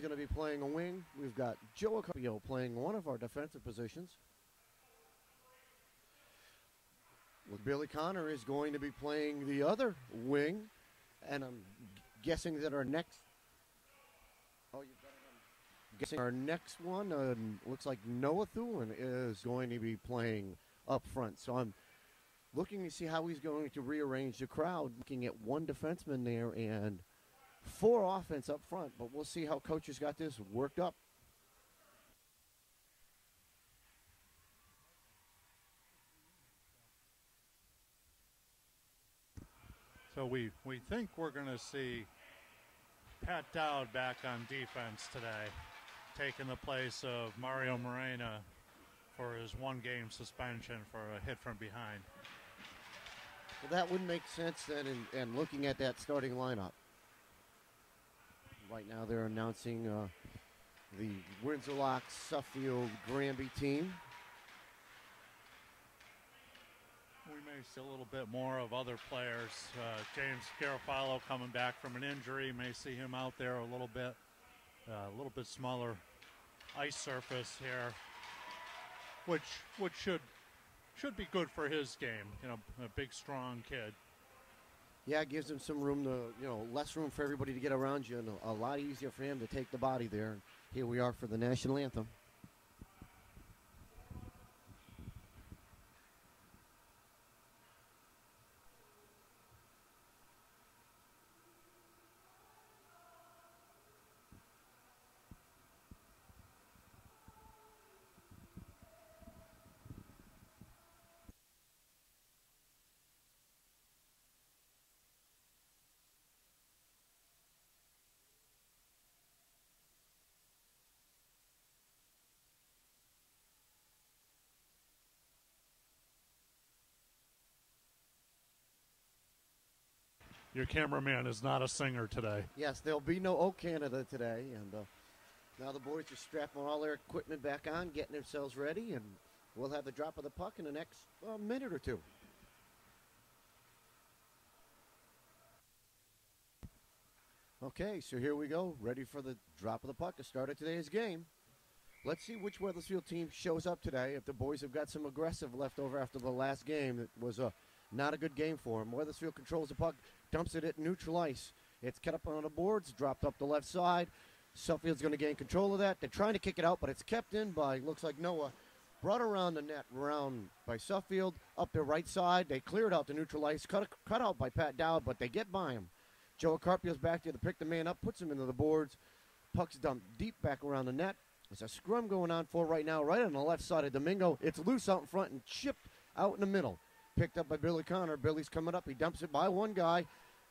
going to be playing a wing. We've got Joe Carpio playing one of our defensive positions. Well, Billy Connor is going to be playing the other wing, and I'm guessing that our next. Oh, you've got it. Guessing our next one uh, looks like Noah Thulin is going to be playing up front. So I'm looking to see how he's going to rearrange the crowd, looking at one defenseman there and four offense up front. But we'll see how coaches got this worked up. So we, we think we're going to see Pat Dowd back on defense today, taking the place of Mario Morena for his one game suspension for a hit from behind. Well, that would make sense then, and, and looking at that starting lineup. Right now, they're announcing uh, the Windsor Suffield Granby team. We may see a little bit more of other players. Uh, James Garofalo coming back from an injury. May see him out there a little bit. Uh, a little bit smaller ice surface here, which which should should be good for his game. You know, a big, strong kid. Yeah, it gives him some room to, you know, less room for everybody to get around you, and a, a lot easier for him to take the body there. And here we are for the national anthem. Your cameraman is not a singer today. Yes, there'll be no O Canada today, and uh, now the boys are strapping all their equipment back on, getting themselves ready, and we'll have the drop of the puck in the next uh, minute or two. Okay, so here we go, ready for the drop of the puck to start of today's game. Let's see which Wethersfield team shows up today. If the boys have got some aggressive left over after the last game, it was a not a good game for them. Wethersfield controls the puck, dumps it at neutral ice. It's cut up on the boards, dropped up the left side. Suffield's going to gain control of that. They're trying to kick it out, but it's kept in by looks like Noah. Brought around the net, around by Suffield, up the right side. They cleared out the neutral ice, cut, cut out by Pat Dowd, but they get by him. Joe Carpio's back there to pick the man up, puts him into the boards. Puck's dumped deep back around the net. There's a scrum going on for right now, right on the left side of Domingo. It's loose out in front and chipped out in the middle. Picked up by Billy Connor. Billy's coming up. He dumps it by one guy.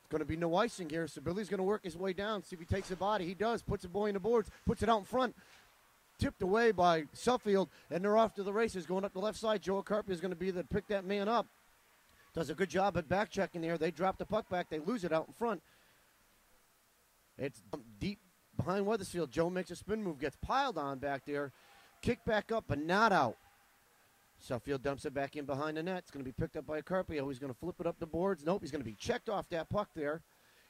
Going to be no icing here, so Billy's going to work his way down, see if he takes the body. He does. Puts the boy in the boards, puts it out in front. Tipped away by Suffield, and they're off to the races. Going up the left side, Joe Carpio is going to be the pick that man up. Does a good job at back checking there. They drop the puck back. They lose it out in front. It's deep behind Wethersfield. Joe makes a spin move, gets piled on back there. Kick back up, but not out. Suffield dumps it back in behind the net. It's going to be picked up by Carpio. He's going to flip it up the boards. Nope, he's going to be checked off that puck there.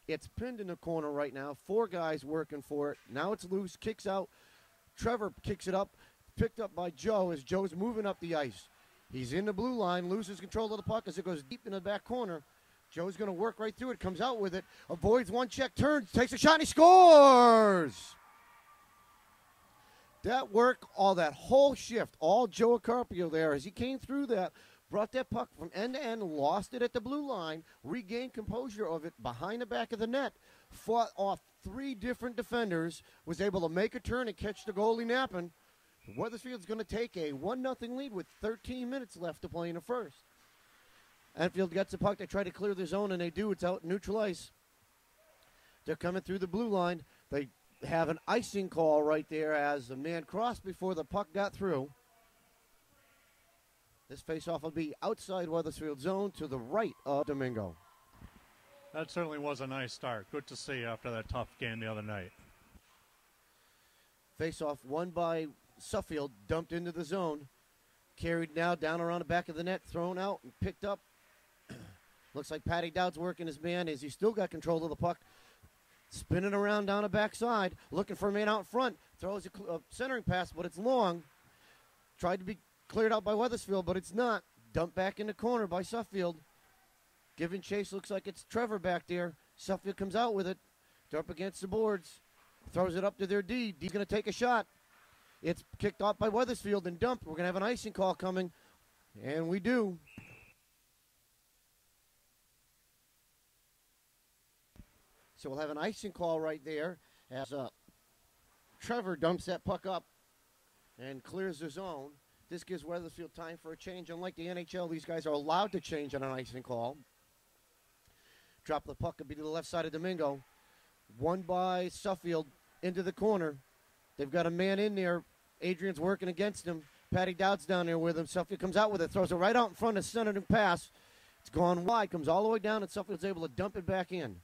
It's pinned in the corner right now. Four guys working for it. Now it's loose. Kicks out. Trevor kicks it up. Picked up by Joe as Joe's moving up the ice. He's in the blue line, loses control of the puck as it goes deep in the back corner. Joe's going to work right through it, comes out with it, avoids one check, turns, takes a shot, and he scores! That work, all that whole shift, all Joe Carpio there as he came through that, brought that puck from end to end, lost it at the blue line, regained composure of it behind the back of the net, fought off three different defenders, was able to make a turn and catch the goalie napping. Wethersfield's going to take a 1 0 lead with 13 minutes left to play in the first. Enfield gets the puck. They try to clear the zone, and they do. It's out neutral ice. They're coming through the blue line. They have an icing call right there as the man crossed before the puck got through. This faceoff will be outside Wethersfield zone to the right of Domingo. That certainly was a nice start. Good to see after that tough game the other night. Faceoff won by Suffield, dumped into the zone. Carried now down around the back of the net, thrown out and picked up. Looks like Patty Dowd's working his man as he still got control of the puck. Spinning around down the backside, looking for a man out front. Throws a, a centering pass, but it's long. Tried to be cleared out by Wethersfield, but it's not. Dumped back in the corner by Suffield. Giving chase looks like it's Trevor back there. Suffield comes out with it. They're up against the boards. Throws it up to their D. D's going to take a shot. It's kicked off by Wethersfield and dumped. We're going to have an icing call coming. And we do. So we'll have an icing call right there as uh, Trevor dumps that puck up and clears the zone. This gives Wethersfield time for a change. Unlike the NHL, these guys are allowed to change on an icing call. Drop the puck, could be to the left side of Domingo. One by Suffield into the corner. They've got a man in there. Adrian's working against him. Patty Dowd's down there with him. Suffield comes out with it, throws it right out in front of center and pass. It's gone wide, comes all the way down, and Suffield's able to dump it back in.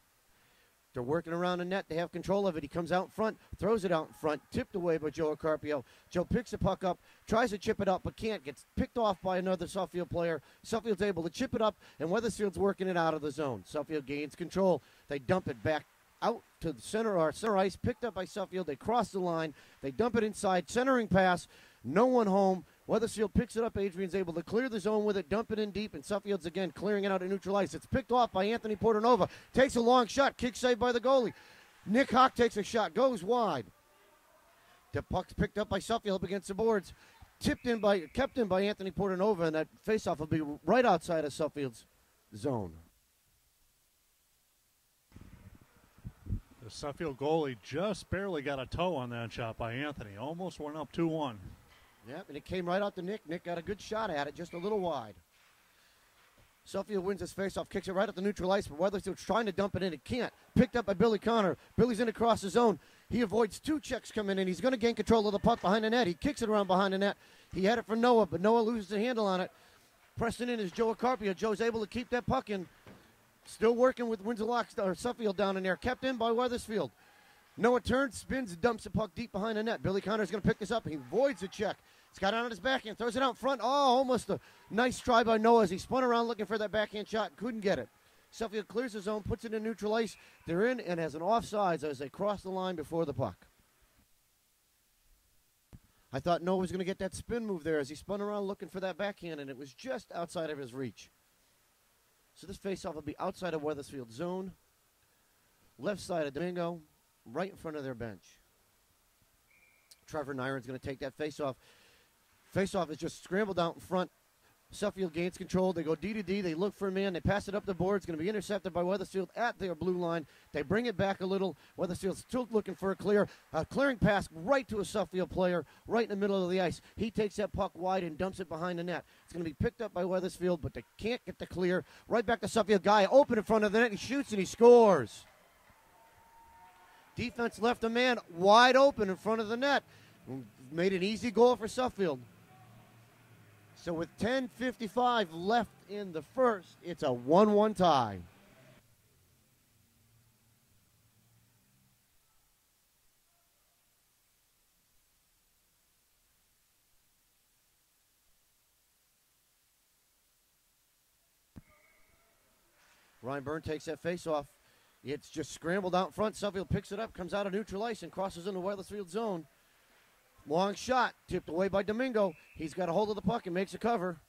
They're working around the net. They have control of it. He comes out in front, throws it out in front, tipped away by Joe Carpio. Joe picks the puck up, tries to chip it up, but can't. Gets picked off by another Suffield player. Suffield's able to chip it up, and Wethersfield's working it out of the zone. Suffield gains control. They dump it back out to the center or center ice, picked up by Suffield. They cross the line. They dump it inside, centering pass. No one home. Wethersfield picks it up. Adrian's able to clear the zone with it, dump it in deep, and Suffield's again clearing it out of neutral ice. It's picked off by Anthony Portanova. Takes a long shot, kick saved by the goalie. Nick Hawk takes a shot, goes wide. The puck's picked up by Suffield up against the boards. Tipped in by, kept in by Anthony Portanova, and that faceoff will be right outside of Suffield's zone. The Suffield goalie just barely got a toe on that shot by Anthony. Almost went up 2 1. Yep, and it came right out to Nick. Nick got a good shot at it, just a little wide. Suffield wins his faceoff, kicks it right at the neutral ice, but Weatherfield's trying to dump it in. It can't. Picked up by Billy Connor. Billy's in across the zone. He avoids two checks coming in. He's going to gain control of the puck behind the net. He kicks it around behind the net. He had it for Noah, but Noah loses the handle on it. Pressing in is Joe Carpio. Joe's able to keep that puck in. Still working with Windsor Locks, or Suffield down in there. Kept in by Wethersfield. Noah turns, spins, dumps the puck deep behind the net. Billy Connor's going to pick this up. He voids the check. He's got it on his backhand, throws it out front. Oh, almost a nice try by Noah as he spun around looking for that backhand shot. Couldn't get it. Suffield clears his zone, puts it in neutral ice. They're in and has an offsides as they cross the line before the puck. I thought Noah was going to get that spin move there as he spun around looking for that backhand, and it was just outside of his reach. So this faceoff will be outside of Wethersfield zone, left side of Domingo, right in front of their bench. Trevor Nyron's going to take that faceoff. Faceoff is just scrambled out in front. Suffield gains control. They go D to D. They look for a man. They pass it up the board. It's going to be intercepted by Wethersfield at their blue line. They bring it back a little. Wethersfield's still looking for a clear. A clearing pass right to a Suffield player right in the middle of the ice. He takes that puck wide and dumps it behind the net. It's going to be picked up by Wethersfield, but they can't get the clear. Right back to Suffield. Guy open in front of the net. He shoots and he scores. Defense left a man wide open in front of the net. Made an easy goal for Suffield. So with 10:55 left in the first, it's a 1-1 tie. Ryan Byrne takes that face off. It's just scrambled out front. Suffield picks it up, comes out of neutral ice, and crosses into Wethersfield zone. Long shot, tipped away by Domingo. He's got a hold of the puck and makes a cover.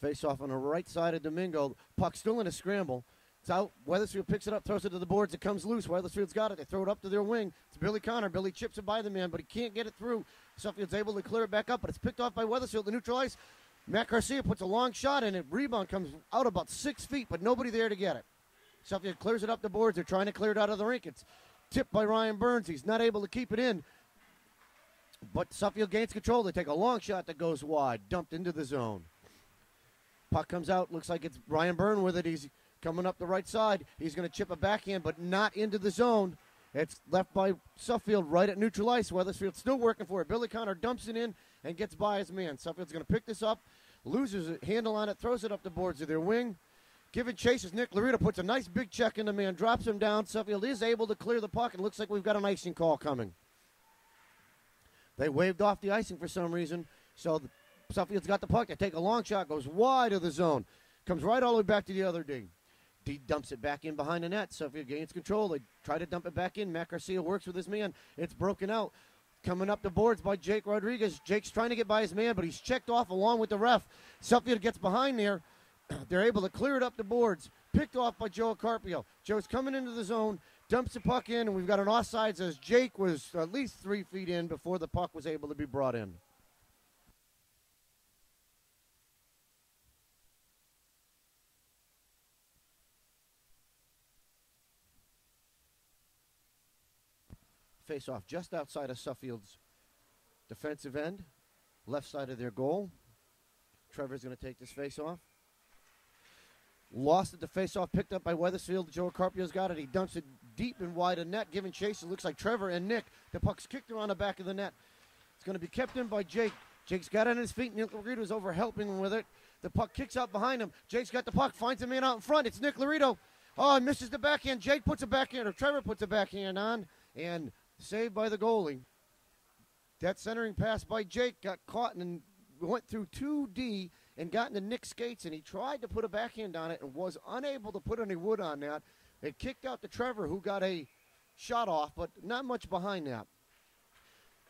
Face off on the right side of Domingo. Puck still in a scramble. Out. Wethersfield picks it up, throws it to the boards. It comes loose. Wethersfield's got it. They throw it up to their wing. It's Billy Connor. Billy chips it by the man, but he can't get it through. Suffield's able to clear it back up, but it's picked off by Wethersfield. The neutral ice. Matt Garcia puts a long shot in it. Rebound comes out about six feet, but nobody there to get it. Suffield clears it up the boards. They're trying to clear it out of the rink. It's tipped by Ryan Burns. He's not able to keep it in. But Suffield gains control. They take a long shot that goes wide, dumped into the zone. Puck comes out. Looks like it's Ryan Burns with it. He's coming up the right side. He's going to chip a backhand, but not into the zone. It's left by Suffield right at neutral ice. Wethersfield still working for it. Billy Connor dumps it in and gets by his man. Suffield's going to pick this up, loses a handle on it, throws it up the boards of their wing. Giving chase as Nick Larita puts a nice big check in the man, drops him down. Suffield is able to clear the puck, and looks like we've got an icing call coming. They waved off the icing for some reason, so Suffield's got the puck. They take a long shot, goes wide of the zone, comes right all the way back to the other D. D dumps it back in behind the net. Suffield gains control. They try to dump it back in. Matt Garcia works with his man. It's broken out. Coming up the boards by Jake Rodriguez. Jake's trying to get by his man, but he's checked off along with the ref. Suffield gets behind there. They're able to clear it up the boards. Picked off by Joe Carpio. Joe's coming into the zone, dumps the puck in, and we've got an offsides as Jake was at least three feet in before the puck was able to be brought in. Face off just outside of Suffield's defensive end, left side of their goal. Trevor's going to take this face off. Lost it the face off, picked up by Wethersfield. Joe Carpio's got it. He dumps it deep and wide of net, giving chase. It looks like Trevor and Nick. The puck's kicked around the back of the net. It's going to be kept in by Jake. Jake's got it on his feet. Nick Larito's over helping him with it. The puck kicks out behind him. Jake's got the puck, finds a man out in front. It's Nick Larito. Oh, misses the backhand. Jake puts a backhand, or Trevor puts a backhand on, and saved by the goalie. That centering pass by Jake got caught and went through 2D and got into Nick skates, and he tried to put a backhand on it and was unable to put any wood on that. It kicked out to Trevor, who got a shot off, but not much behind that.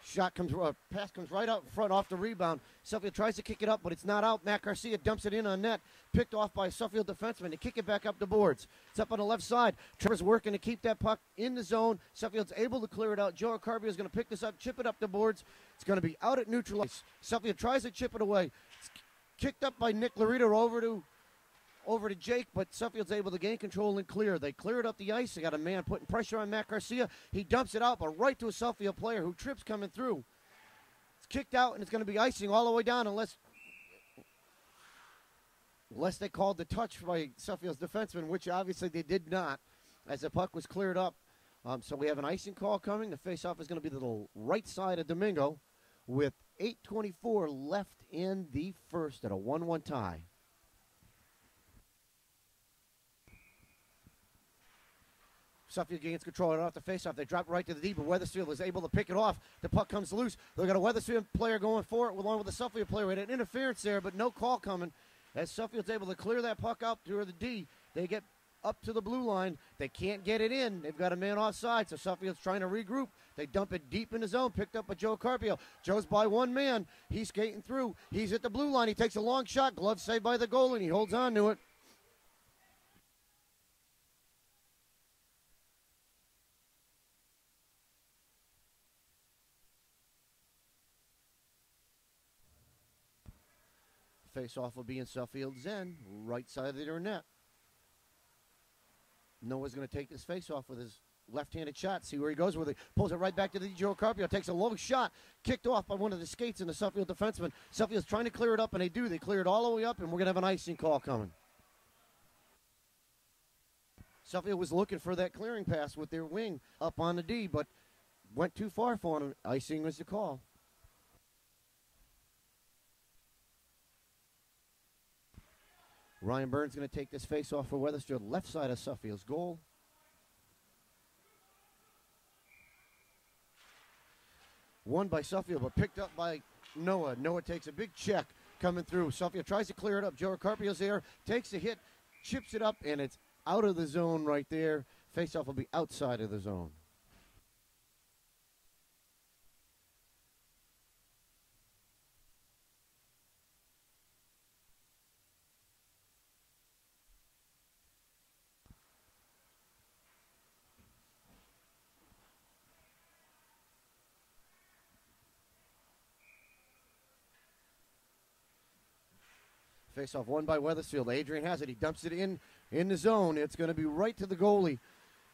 Shot comes, uh, pass comes right out front off the rebound. Suffield tries to kick it up, but it's not out. Matt Garcia dumps it in on net, picked off by Suffield defenseman. They kick it back up the boards. It's up on the left side. Trevor's working to keep that puck in the zone. Suffield's able to clear it out. Joe Carpio is going to pick this up, chip it up the boards. It's going to be out at neutral ice. Suffield tries to chip it away. It's kicked up by Nick Larito over to over to Jake, but Suffield's able to gain control and clear. They cleared up the ice. They got a man putting pressure on Matt Garcia. He dumps it out, but right to a Suffield player who trips coming through. It's kicked out, and it's going to be icing all the way down unless unless they called the touch by Suffield's defenseman, which obviously they did not, as the puck was cleared up. Um, so we have an icing call coming. The faceoff is going to be to the right side of Domingo with 8.24 left in the first at a 1 1 tie. Suffield gains control right off the faceoff. They drop right to the deep, but Wethersfield is able to pick it off. The puck comes loose. They've got a Wethersfield player going for it along with a Suffield player. We had an interference there, but no call coming. As Suffield's able to clear that puck out through the D, they get up to the blue line. They can't get it in. They've got a man offside, so Suffield's trying to regroup. They dump it deep in the zone, picked up by Joe Carpio. Joe's by one man. He's skating through. He's at the blue line. He takes a long shot. Glove saved by the goal, and he holds on to it. Face off will be in Suffield's end, right side of their net. Noah's going to take this face off with his left-handed shot. See where he goes with it. Pulls it right back to the Joe Carpio. Takes a low shot, kicked off by one of the skates in the Suffield defenseman. Suffield's trying to clear it up, and they do. They clear it all the way up, and we're going to have an icing call coming. Suffield was looking for that clearing pass with their wing up on the D, but went too far for him. Icing was the call. Ryan Burns going to take this face off for Wethersfield, left side of Suffield's goal. Won by Suffield, but picked up by Noah. Noah takes a big check coming through. Suffield tries to clear it up. Joe Carpio's there, takes the hit, chips it up, and it's out of the zone right there. Face off will be outside of the zone. Face off won by Wethersfield. Adrian has it. He dumps it in in the zone. It's going to be right to the goalie.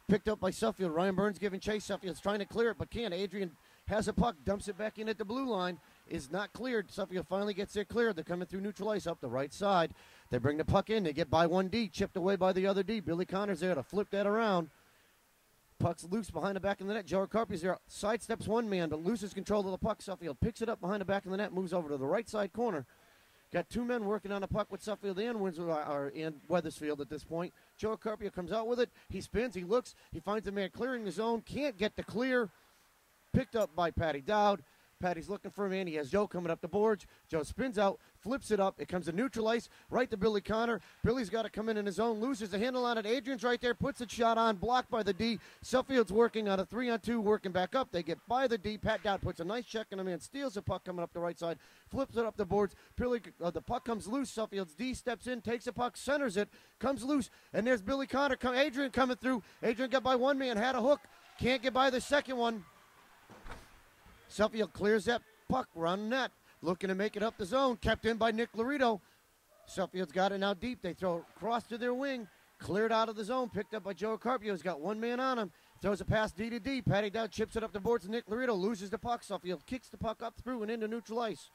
Picked up by Suffield. Ryan Burns giving chase. Suffield's trying to clear it, but can't. Adrian has a puck, dumps it back in at the blue line. Is not cleared. Suffield finally gets it cleared. They're coming through neutral ice up the right side. They bring the puck in. They get by one D, chipped away by the other D. Billy Connors there to flip that around. Puck's loose behind the back of the net. Joe Carpio's there. Sidesteps one man, but loses control of the puck. Suffield picks it up behind the back of the net, moves over to the right side corner Got two men working on the puck with Suffield and Windsor uh, or in Wethersfield at this point. Joe Carpio comes out with it. He spins. He looks. He finds a man clearing the zone. Can't get the clear. Picked up by Patty Dowd. Patty's looking for a man. He has Joe coming up the boards. Joe spins out, flips it up. It comes to neutral ice, right to Billy Connor. Billy's got to come in in his own, loses the handle on it. Adrian's right there, puts a shot on, blocked by the D. Suffield's working on a three on two, working back up. They get by the D. Pat Dowd puts a nice check on the man, steals the puck coming up the right side, flips it up the boards. Billy, uh, the puck comes loose. Suffield's D steps in, takes the puck, centers it, comes loose, and there's Billy Connor. Come, Adrian coming through. Adrian got by one man, had a hook, can't get by the second one. Suffield clears that puck, run net, looking to make it up the zone, kept in by Nick Laredo. Suffield's got it now deep. They throw it across to their wing, cleared out of the zone, picked up by Joe Carpio. He's got one man on him. Throws a pass D to D. Patty Dowd chips it up the boards. Nick Laredo loses the puck. Suffield kicks the puck up through and into neutral ice.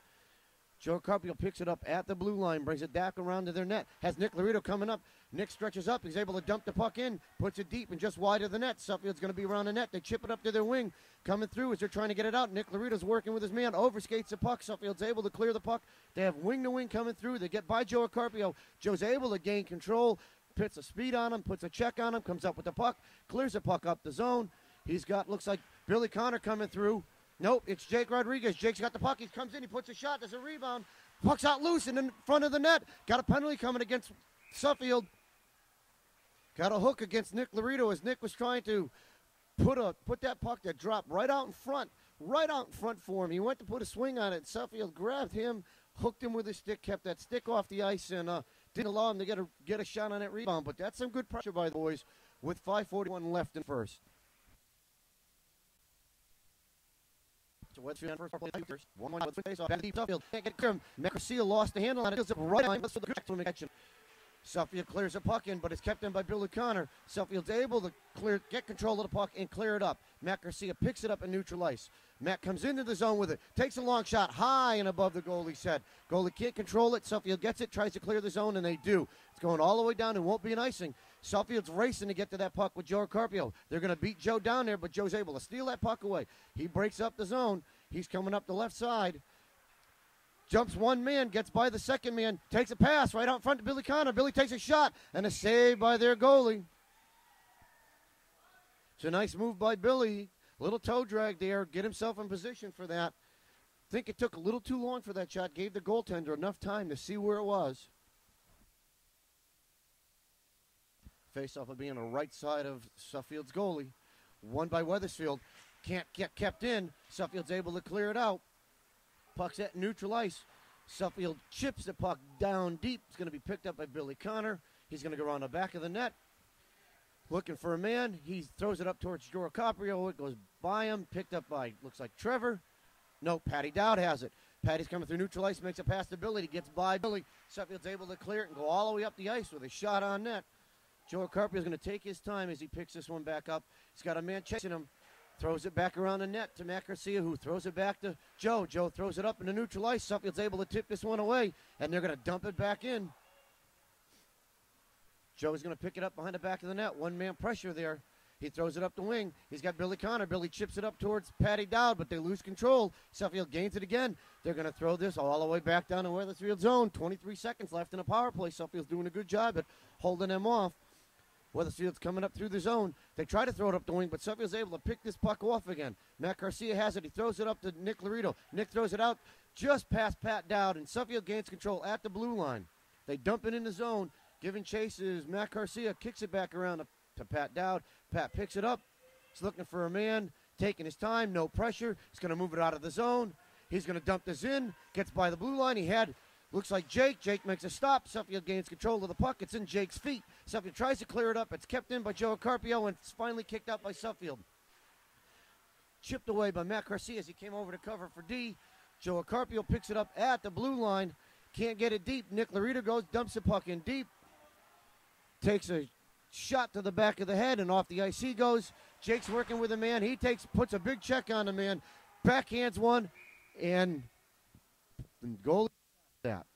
Joe Carpio picks it up at the blue line, brings it back around to their net. Has Nick Laredo coming up. Nick stretches up. He's able to dump the puck in, puts it deep and just wide of the net. Suffield's going to be around the net. They chip it up to their wing. Coming through as they're trying to get it out. Nick Laredo's working with his man. Overskates the puck. Suffield's able to clear the puck. They have wing to wing coming through. They get by Joe Carpio. Joe's able to gain control. Puts a speed on him, puts a check on him, comes up with the puck, clears the puck up the zone. He's got, looks like Billy Connor coming through. Nope, it's Jake Rodriguez. Jake's got the puck. He comes in, he puts a shot. There's a rebound. Puck's out loose and in front of the net. Got a penalty coming against Suffield. Got a hook against Nick Laredo as Nick was trying to put a put that puck that dropped right out in front, right out in front for him. He went to put a swing on it. Suffield grabbed him, hooked him with his stick, kept that stick off the ice, and uh, didn't allow him to get a get a shot on that rebound. But that's some good pressure by the boys with 5:41 left in first. So Westfield first play One one face off. Deep Suffield can't get clear. Lost the handle on it. Feels it right on for the good action. Suffield clears the puck in, but it's kept in by Billy Connor. Suffield's able to clear, get control of the puck and clear it up. Matt Garcia picks it up and neutralizes. Matt comes into the zone with it, takes a long shot high and above the goalie's head. Goalie can't control it. Suffield gets it, tries to clear the zone, and they do. It's going all the way down and won't be an icing. Suffield's racing to get to that puck with Joe Carpio. They're going to beat Joe down there, but Joe's able to steal that puck away. He breaks up the zone. He's coming up the left side jumps one man, gets by the second man, takes a pass right out front to Billy Connor. Billy takes a shot and a save by their goalie. It's a nice move by Billy. Little toe drag there, get himself in position for that. Think it took a little too long for that shot. Gave the goaltender enough time to see where it was. Face off of being on the right side of Suffield's goalie. One by Wethersfield. Can't get kept in. Suffield's able to clear it out. Puck's at neutral ice. Suffield chips the puck down deep. It's going to be picked up by Billy Connor. He's going to go around the back of the net. Looking for a man. He throws it up towards Joe Carpio. It goes by him. Picked up by, looks like Trevor. No, Patty Dowd has it. Patty's coming through neutral ice, makes a pass to Billy. He gets by Billy. Suffield's able to clear it and go all the way up the ice with a shot on net. Joe Carpio is going to take his time as he picks this one back up. He's got a man chasing him. Throws it back around the net to Matt who throws it back to Joe. Joe throws it up into neutral ice. Suffield's able to tip this one away, and they're going to dump it back in. Joe's going to pick it up behind the back of the net. One man pressure there. He throws it up the wing. He's got Billy Connor. Billy chips it up towards Patty Dowd, but they lose control. Suffield gains it again. They're going to throw this all the way back down to Wethersfield zone. 23 seconds left in a power play. Suffield's doing a good job at holding them off. Wethersfield's coming up through the zone. They try to throw it up the wing, but Suffield's able to pick this puck off again. Matt Garcia has it. He throws it up to Nick Laredo. Nick throws it out just past Pat Dowd, and Suffield gains control at the blue line. They dump it in the zone. Giving chases. Matt Garcia kicks it back around to, to Pat Dowd. Pat picks it up. He's looking for a man, taking his time, no pressure. He's going to move it out of the zone. He's going to dump this in. Gets by the blue line. He had Looks like Jake. Jake makes a stop. Suffield gains control of the puck. It's in Jake's feet. Suffield tries to clear it up. It's kept in by Joe Carpio and it's finally kicked out by Suffield. Chipped away by Matt Garcia as he came over to cover for D. Joe Carpio picks it up at the blue line. Can't get it deep. Nick Laredo goes, dumps the puck in deep. Takes a shot to the back of the head and off the ice he goes. Jake's working with a man. He takes puts a big check on the man. Backhands one and goalie that.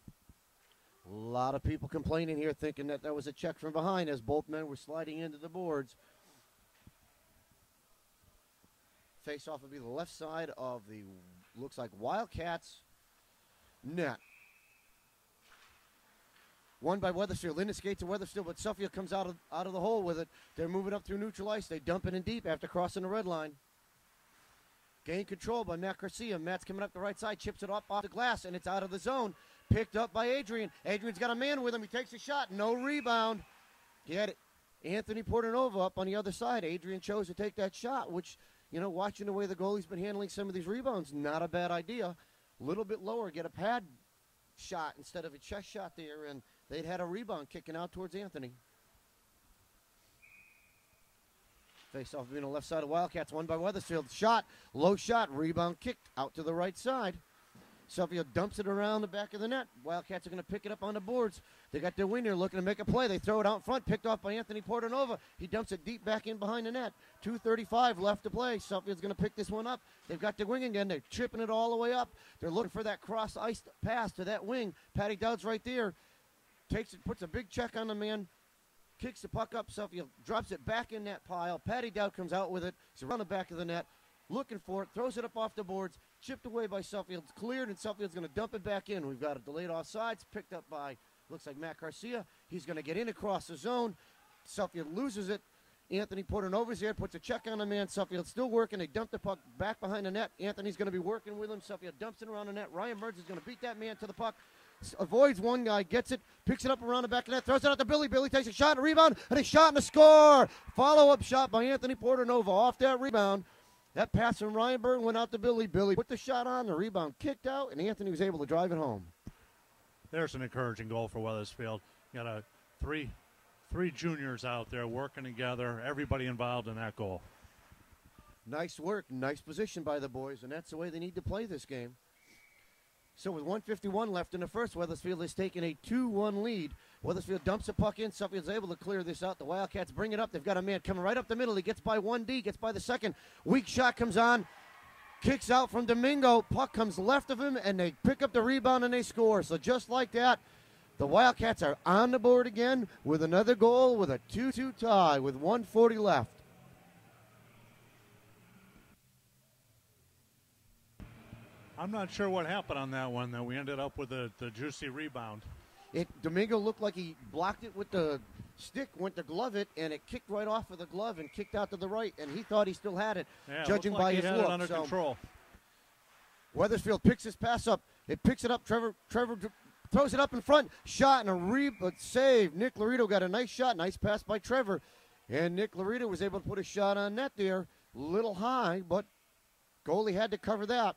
A lot of people complaining here, thinking that that was a check from behind as both men were sliding into the boards. Face off will be the left side of the looks like Wildcats net. Won by Wethersfield. The skates of Wethersfield, but Suffield comes out of out of the hole with it. They're moving up through neutral ice. They dump it in deep after crossing the red line. Gain control by Matt Garcia. Matt's coming up the right side, chips it up off the glass, and it's out of the zone. Picked up by Adrian. Adrian's got a man with him. He takes a shot. No rebound. Get it. Anthony Portanova up on the other side. Adrian chose to take that shot, which, you know, watching the way the goalie's been handling some of these rebounds, not a bad idea. A little bit lower, get a pad shot instead of a chest shot there, and they'd had a rebound kicking out towards Anthony. Face off being the left side of Wildcats, won by Wethersfield. Shot, low shot, rebound kicked out to the right side. Suffield dumps it around the back of the net. Wildcats are going to pick it up on the boards. They got their winger looking to make a play. They throw it out front, picked off by Anthony Portanova. He dumps it deep back in behind the net. 2.35 left to play. Suffield's going to pick this one up. They've got their wing again. They're tripping it all the way up. They're looking for that cross ice pass to that wing. Patty Dowd's right there. Takes it, puts a big check on the man, kicks the puck up. Suffield drops it back in that pile. Patty Dowd comes out with it. He's around the back of the net, looking for it, throws it up off the boards, chipped away by Suffield. Cleared, and Suffield's going to dump it back in. We've got a delayed offsides, picked up by, looks like Matt Garcia. He's going to get in across the zone. Suffield loses it. Anthony Portanova's there, puts a check on the man. Suffield's still working. They dump the puck back behind the net. Anthony's going to be working with him. Suffield dumps it around the net. Ryan Mertz is going to beat that man to the puck avoids one guy, gets it, picks it up around the back of the net, throws it out to Billy. Billy takes a shot, a rebound, and a shot and a score. Follow up shot by Anthony Portanova off that rebound. That pass from Ryan Burton went out to Billy. Billy put the shot on, the rebound kicked out, and Anthony was able to drive it home. There's an encouraging goal for Wethersfield. You got a three, three juniors out there working together. Everybody involved in that goal. Nice work, nice position by the boys, and that's the way they need to play this game. So with 151 left in the first, Wethersfield has taken a 2-1 lead. Wethersfield dumps the puck in. Suffield's able to clear this out. The Wildcats bring it up. They've got a man coming right up the middle. He gets by 1D, gets by the second. Weak shot comes on. Kicks out from Domingo. Puck comes left of him, and they pick up the rebound and they score. So just like that, the Wildcats are on the board again with another goal with a 2-2 tie with 140 left. I'm not sure what happened on that one, though. We ended up with a, the juicy rebound. It Domingo looked like he blocked it with the stick, went to glove it, and it kicked right off of the glove and kicked out to the right, and he thought he still had it, Yeah, judging looked by like his he had look. it under so control. Wethersfield picks his pass up. It picks it up. Trevor Trevor throws it up in front. Shot and a re but save. Nick Laredo got a nice shot. Nice pass by Trevor, and Nick Laredo was able to put a shot on net there, little high, but goalie had to cover that.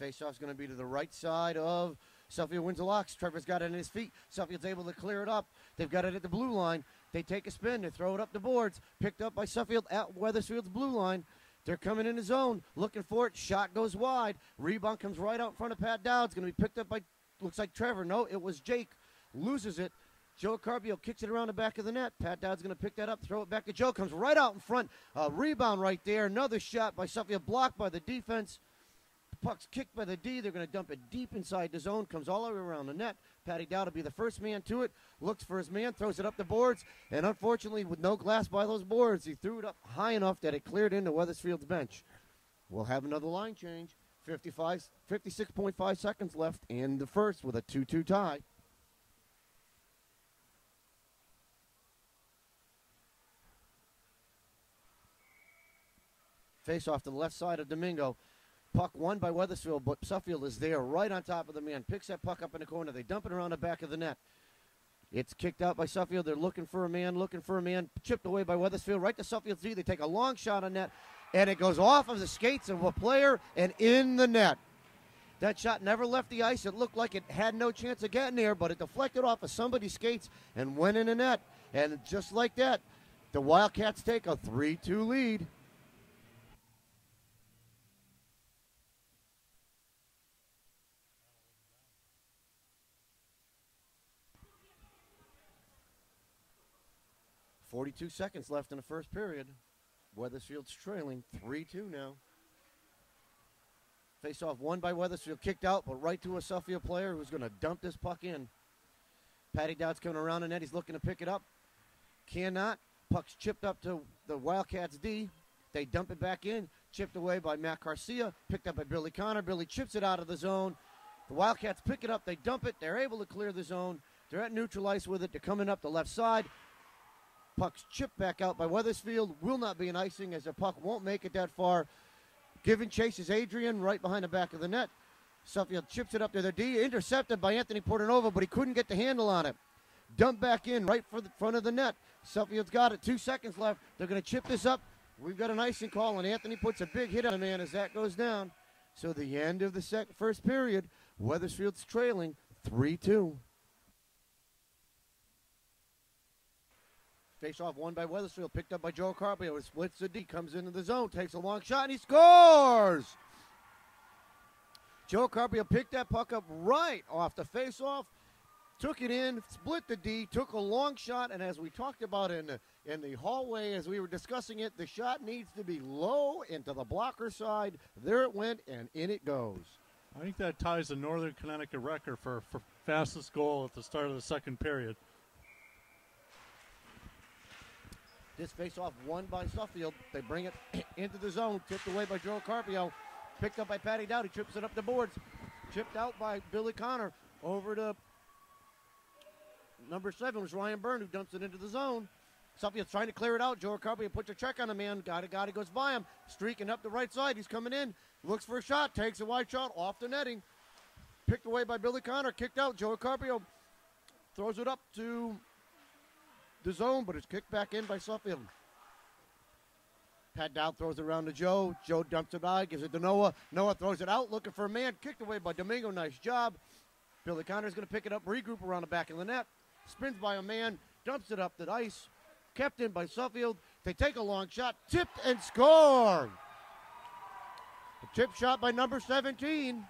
Faceoff's going to be to the right side of Suffield wins the locks. Trevor's got it in his feet. Suffield's able to clear it up. They've got it at the blue line. They take a spin. They throw it up the boards. Picked up by Suffield at Wethersfield's blue line. They're coming in the zone, looking for it. Shot goes wide. Rebound comes right out in front of Pat Dowd. It's going to be picked up by, looks like Trevor. No, it was Jake. Loses it. Joe Carpio kicks it around the back of the net. Pat Dowd's going to pick that up, throw it back to Joe. Comes right out in front. A rebound right there. Another shot by Suffield, blocked by the defense. Puck's kicked by the D. They're going to dump it deep inside the zone. Comes all the way around the net. Patty Dowd will be the first man to it. Looks for his man. Throws it up the boards. And unfortunately, with no glass by those boards, he threw it up high enough that it cleared into Wethersfield's bench. We'll have another line change. 55, 56.5 seconds left in the first with a 2 2 tie. Face off to the left side of Domingo. Puck won by Wethersfield, but Suffield is there right on top of the man. Picks that puck up in the corner. They dump it around the back of the net. It's kicked out by Suffield. They're looking for a man, looking for a man. Chipped away by Weathersfield. Right to Suffield's D. They take a long shot on net, and it goes off of the skates of a player and in the net. That shot never left the ice. It looked like it had no chance of getting there, but it deflected off of somebody's skates and went in the net. And just like that, the Wildcats take a 3 2 lead. Forty-two seconds left in the first period. Wethersfield's trailing three-two now. Face off one by Wethersfield, kicked out, but right to a Suffield player who's going to dump this puck in. Patty Dowd's coming around the net. He's looking to pick it up. Cannot. Puck's chipped up to the Wildcats D. They dump it back in. chipped away by Matt Garcia, picked up by Billy Connor. Billy chips it out of the zone. The Wildcats pick it up, they dump it, they're able to clear the zone. They're at neutral ice with it. They're coming up the left side. Puck's chipped back out by Wethersfield. Will not be an icing as the puck won't make it that far. Giving chase is Adrian right behind the back of the net. Suffield chips it up to the D, intercepted by Anthony Portanova, but he couldn't get the handle on it. Dump back in right for the front of the net. Suffield's got it. Two seconds left. They're going to chip this up. We've got an icing call, and Anthony puts a big hit on the man as that goes down. So the end of the sec- first period, Wethersfield's trailing 3 2. Face off one by Wethersfield, picked up by Joe Carpio. He splits the D, comes into the zone, takes a long shot, and he scores! Joe Carpio picked that puck up right off the face off, took it in, split the D, took a long shot, and as we talked about in the, in the hallway as we were discussing it, the shot needs to be low into the blocker side. There it went, and in it goes. I think that ties the Northern Connecticut record for, for fastest goal at the start of the second period. This face-off won by Suffield. They bring it into the zone, tipped away by Joe Carpio, picked up by Patty Dowdy, trips it up the boards, chipped out by Billy Connor over to number seven was Ryan Byrne who dumps it into the zone. Suffield's trying to clear it out. Joe Carpio puts a check on the man. Got it, got it, goes by him. Streaking up the right side. He's coming in. Looks for a shot. Takes a wide shot off the netting. Picked away by Billy Connor. Kicked out. Joe Carpio throws it up to the zone, but it's kicked back in by Suffield. Pat Dow throws it around to Joe. Joe dumps it by, gives it to Noah. Noah throws it out, looking for a man. Kicked away by Domingo. Nice job. Billy Connor's going to pick it up, regroup around the back of the net. Spins by a man, dumps it up the ice. Kept in by Suffield. They take a long shot, tipped and scored. A tip shot by number 17.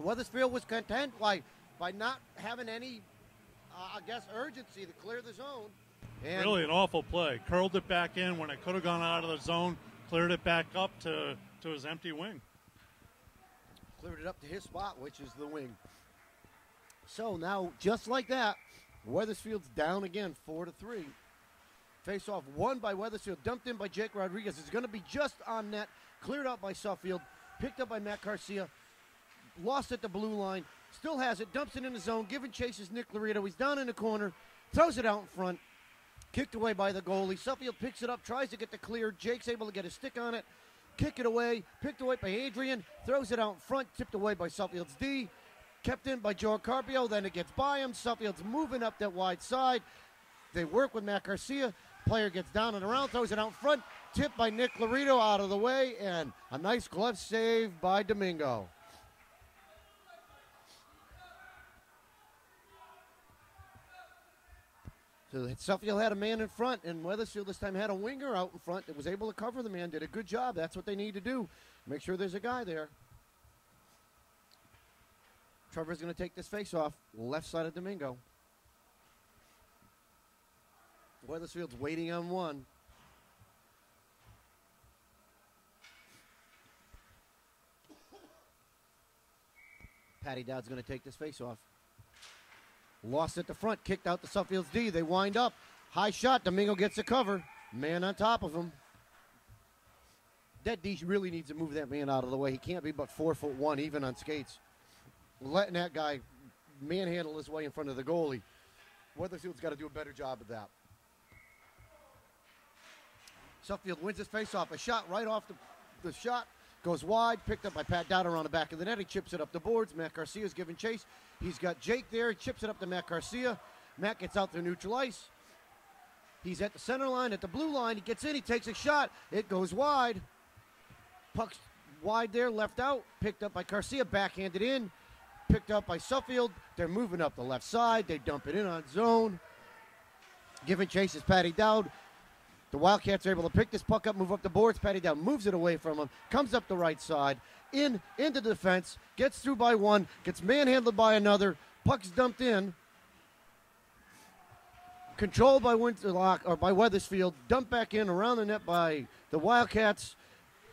Wethersfield was content by, by not having any I guess, urgency to clear the zone. And really an awful play. Curled it back in when it could have gone out of the zone, cleared it back up to, to his empty wing. Cleared it up to his spot, which is the wing. So now, just like that, Wethersfield's down again, four to three. Face off won by Wethersfield, dumped in by Jake Rodriguez. It's going to be just on net, cleared out by Suffield, picked up by Matt Garcia, lost at the blue line, Still has it, dumps it in the zone, giving chases Nick Laredo. He's down in the corner, throws it out in front, kicked away by the goalie. Suffield picks it up, tries to get the clear. Jake's able to get a stick on it, kick it away, picked away by Adrian, throws it out in front, tipped away by Suffield's D, kept in by Joe Carpio. Then it gets by him. Suffield's moving up that wide side. They work with Matt Garcia. Player gets down and around, throws it out in front, tipped by Nick Laredo out of the way, and a nice glove save by Domingo. So Suffield had a man in front, and Wethersfield this time had a winger out in front that was able to cover the man. Did a good job. That's what they need to do. Make sure there's a guy there. Trevor's going to take this face off, left side of Domingo. Wethersfield's waiting on one. Patty Dowd's going to take this face off. Lost at the front, kicked out the Suffield's D. They wind up. High shot. Domingo gets the cover. Man on top of him. That D really needs to move that man out of the way. He can't be but four foot one, even on skates. Letting that guy manhandle his way in front of the goalie. Weatherfield's got to do a better job of that. Suffield wins his faceoff. A shot right off the, the shot Goes wide, picked up by Pat Dowder on the back of the net. He chips it up the boards. Matt Garcia's giving chase. He's got Jake there. He chips it up to Matt Garcia. Matt gets out there neutral ice. He's at the center line, at the blue line. He gets in. He takes a shot. It goes wide. Puck's wide there, left out. Picked up by Garcia, backhanded in. Picked up by Suffield. They're moving up the left side. They dump it in on zone. Giving chase is Patty Dowd. The Wildcats are able to pick this puck up, move up the boards. Patty Dow moves it away from him, comes up the right side, in into defense, gets through by one, gets manhandled by another. Puck's dumped in. Controlled by Winterlock or by Wethersfield, dumped back in around the net by the Wildcats.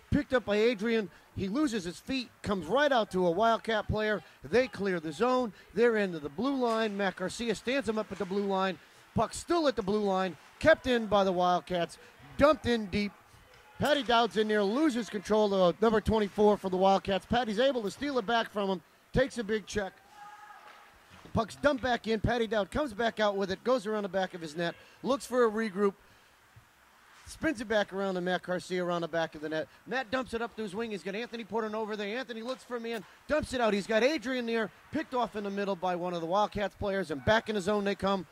Picked up by Adrian. He loses his feet, comes right out to a Wildcat player. They clear the zone. They're into the blue line. Matt Garcia stands him up at the blue line. Puck still at the blue line kept in by the Wildcats, dumped in deep. Patty Dowd's in there, loses control of number 24 for the Wildcats. Patty's able to steal it back from him, takes a big check. The puck's dumped back in. Patty Dowd comes back out with it, goes around the back of his net, looks for a regroup, spins it back around to Matt Garcia around the back of the net. Matt dumps it up to his wing. He's got Anthony Porter over there. Anthony looks for a man, dumps it out. He's got Adrian there, picked off in the middle by one of the Wildcats players, and back in the zone they come.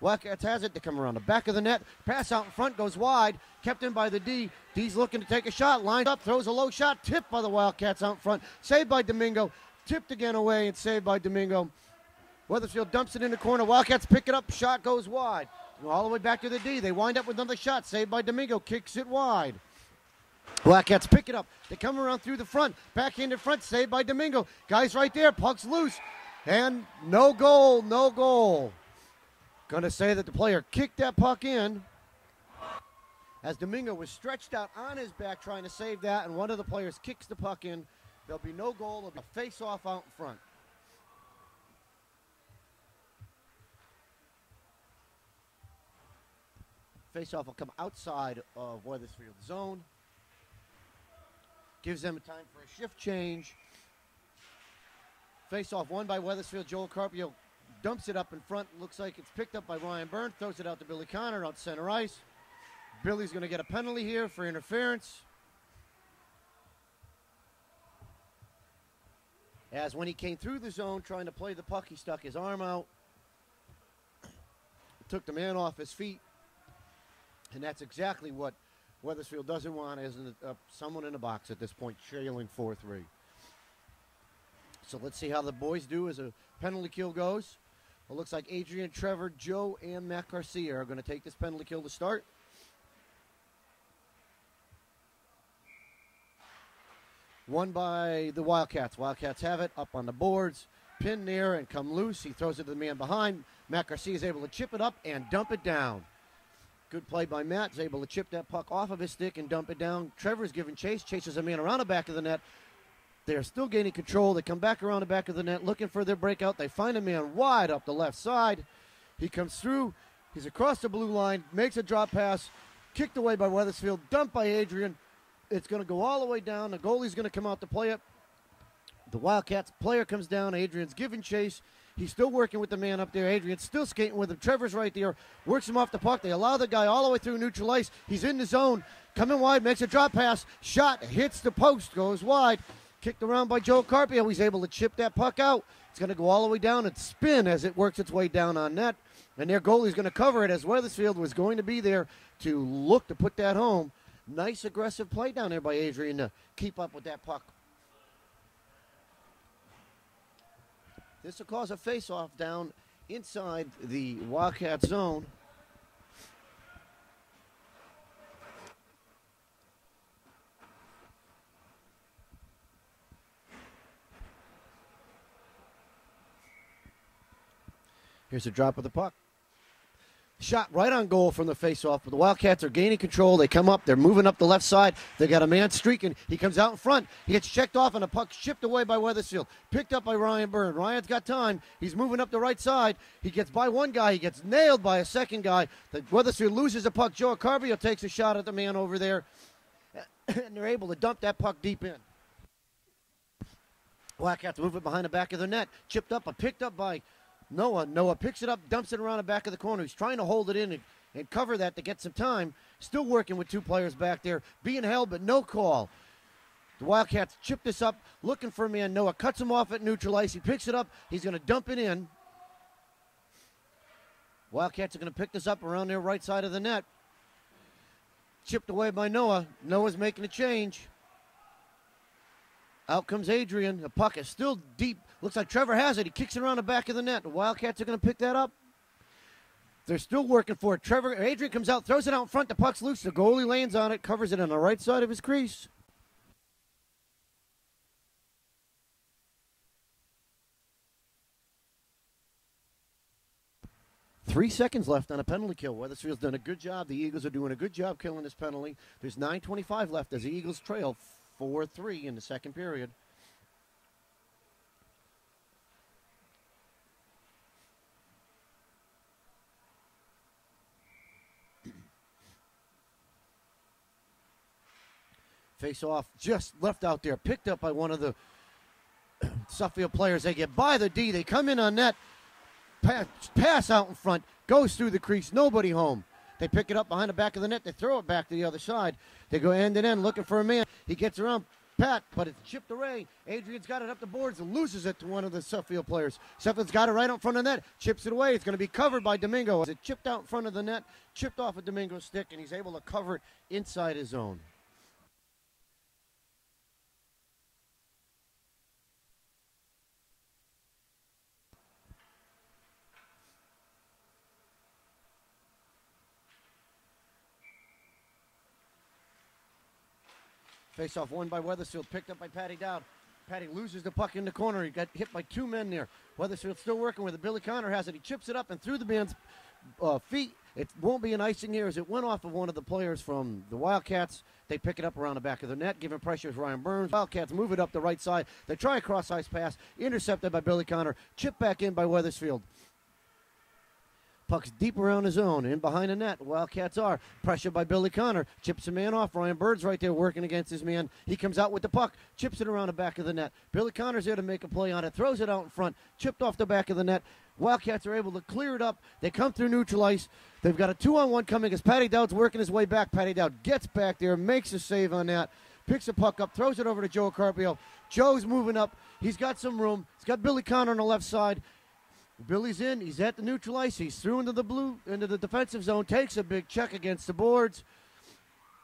Wildcats has it. They come around the back of the net. Pass out in front goes wide. Kept in by the D. D's looking to take a shot. Lined up, throws a low shot. Tipped by the Wildcats out in front. Saved by Domingo. Tipped again away and saved by Domingo. Weatherfield dumps it in the corner. Wildcats pick it up. Shot goes wide. All the way back to the D. They wind up with another shot. Saved by Domingo. Kicks it wide. Wildcats pick it up. They come around through the front. Back into front. Saved by Domingo. Guys right there. Puck's loose. And no goal. No goal. Going to say that the player kicked that puck in as Domingo was stretched out on his back trying to save that, and one of the players kicks the puck in. There'll be no goal. There'll be a face off out in front. Face off will come outside of Wethersfield zone. Gives them a time for a shift change. Face off won by Wethersfield. Joel Carpio dumps it up in front. Looks like it's picked up by Ryan Byrne. Throws it out to Billy Connor out center ice. Billy's going to get a penalty here for interference. As when he came through the zone trying to play the puck, he stuck his arm out, took the man off his feet, and that's exactly what Wethersfield doesn't want as uh, someone in the box at this point, trailing 4 3. So let's see how the boys do as a penalty kill goes. It looks like Adrian, Trevor, Joe, and Matt Garcia are going to take this penalty kill to start. One by the Wildcats. Wildcats have it up on the boards. Pin near and come loose. He throws it to the man behind. Matt Garcia is able to chip it up and dump it down. Good play by Matt. He's able to chip that puck off of his stick and dump it down. Trevor's giving chase. Chases a man around the back of the net. They're still gaining control. They come back around the back of the net looking for their breakout. They find a man wide up the left side. He comes through. He's across the blue line, makes a drop pass, kicked away by Wethersfield, dumped by Adrian. It's going to go all the way down. The goalie's going to come out to play it. The Wildcats player comes down. Adrian's giving chase. He's still working with the man up there. Adrian's still skating with him. Trevor's right there. Works him off the puck. They allow the guy all the way through neutral ice. He's in the zone. Coming wide, makes a drop pass. Shot, hits the post, goes wide. Kicked around by Joe Carpio. He's able to chip that puck out. It's going to go all the way down and spin as it works its way down on net. And their goalie's going to cover it as Wethersfield was going to be there to look to put that home. Nice aggressive play down there by Adrian to keep up with that puck. This will cause a face-off down inside the Wildcat zone. Here's a drop of the puck. Shot right on goal from the faceoff, but the Wildcats are gaining control. They come up, they're moving up the left side. They got a man streaking. He comes out in front. He gets checked off, and a puck chipped away by Wethersfield. Picked up by Ryan Byrne. Ryan's got time. He's moving up the right side. He gets by one guy. He gets nailed by a second guy. The Wethersfield loses a puck. Joe Carpio takes a shot at the man over there, and they're able to dump that puck deep in. Wildcats move it behind the back of the net. Chipped up, but picked up by Noah. Noah picks it up, dumps it around the back of the corner. He's trying to hold it in and, and cover that to get some time. Still working with two players back there, being held, but no call. The Wildcats chip this up, looking for a man. Noah cuts him off at neutral ice. He picks it up. He's going to dump it in. Wildcats are going to pick this up around their right side of the net. Chipped away by Noah. Noah's making a change. Out comes Adrian. The puck is still deep Looks like Trevor has it. He kicks it around the back of the net. The Wildcats are going to pick that up. They're still working for it. Trevor Adrian comes out, throws it out in front. The puck's loose. The goalie lands on it, covers it on the right side of his crease. Three seconds left on a penalty kill. Wethersfield's done a good job. The Eagles are doing a good job killing this penalty. There's 9.25 left as the Eagles trail 4 3 in the second period. Face off just left out there, picked up by one of the Suffield players. They get by the D. They come in on net. Pass, pass out in front. Goes through the crease. Nobody home. They pick it up behind the back of the net. They throw it back to the other side. They go end and end looking for a man. He gets around Pat, but it's chipped away. Adrian's got it up the boards and loses it to one of the Suffield players. Suffield's got it right out front of the net. Chips it away. It's going to be covered by Domingo. As it chipped out in front of the net, chipped off a Domingo stick, and he's able to cover it inside his own. Face off won by Wethersfield, picked up by Patty Dowd. Patty loses the puck in the corner. He got hit by two men there. Wethersfield still working with it. Billy Connor has it. He chips it up and through the man's uh, feet. It won't be an icing here as it went off of one of the players from the Wildcats. They pick it up around the back of the net, giving pressure to Ryan Burns. Wildcats move it up the right side. They try a cross ice pass, intercepted by Billy Connor, chipped back in by Wethersfield. Puck's deep around his own, in behind the net. Wildcats are. Pressure by Billy Connor. Chips a man off. Ryan Bird's right there working against his man. He comes out with the puck. Chips it around the back of the net. Billy Connor's there to make a play on it. Throws it out in front. Chipped off the back of the net. Wildcats are able to clear it up. They come through neutral ice. They've got a two on one coming as Patty Dowd's working his way back. Patty Dowd gets back there, makes a save on that. Picks the puck up, throws it over to Joe Carpio. Joe's moving up. He's got some room. He's got Billy Connor on the left side. Billy's in. He's at the neutral ice. He's through into the blue, into the defensive zone. Takes a big check against the boards.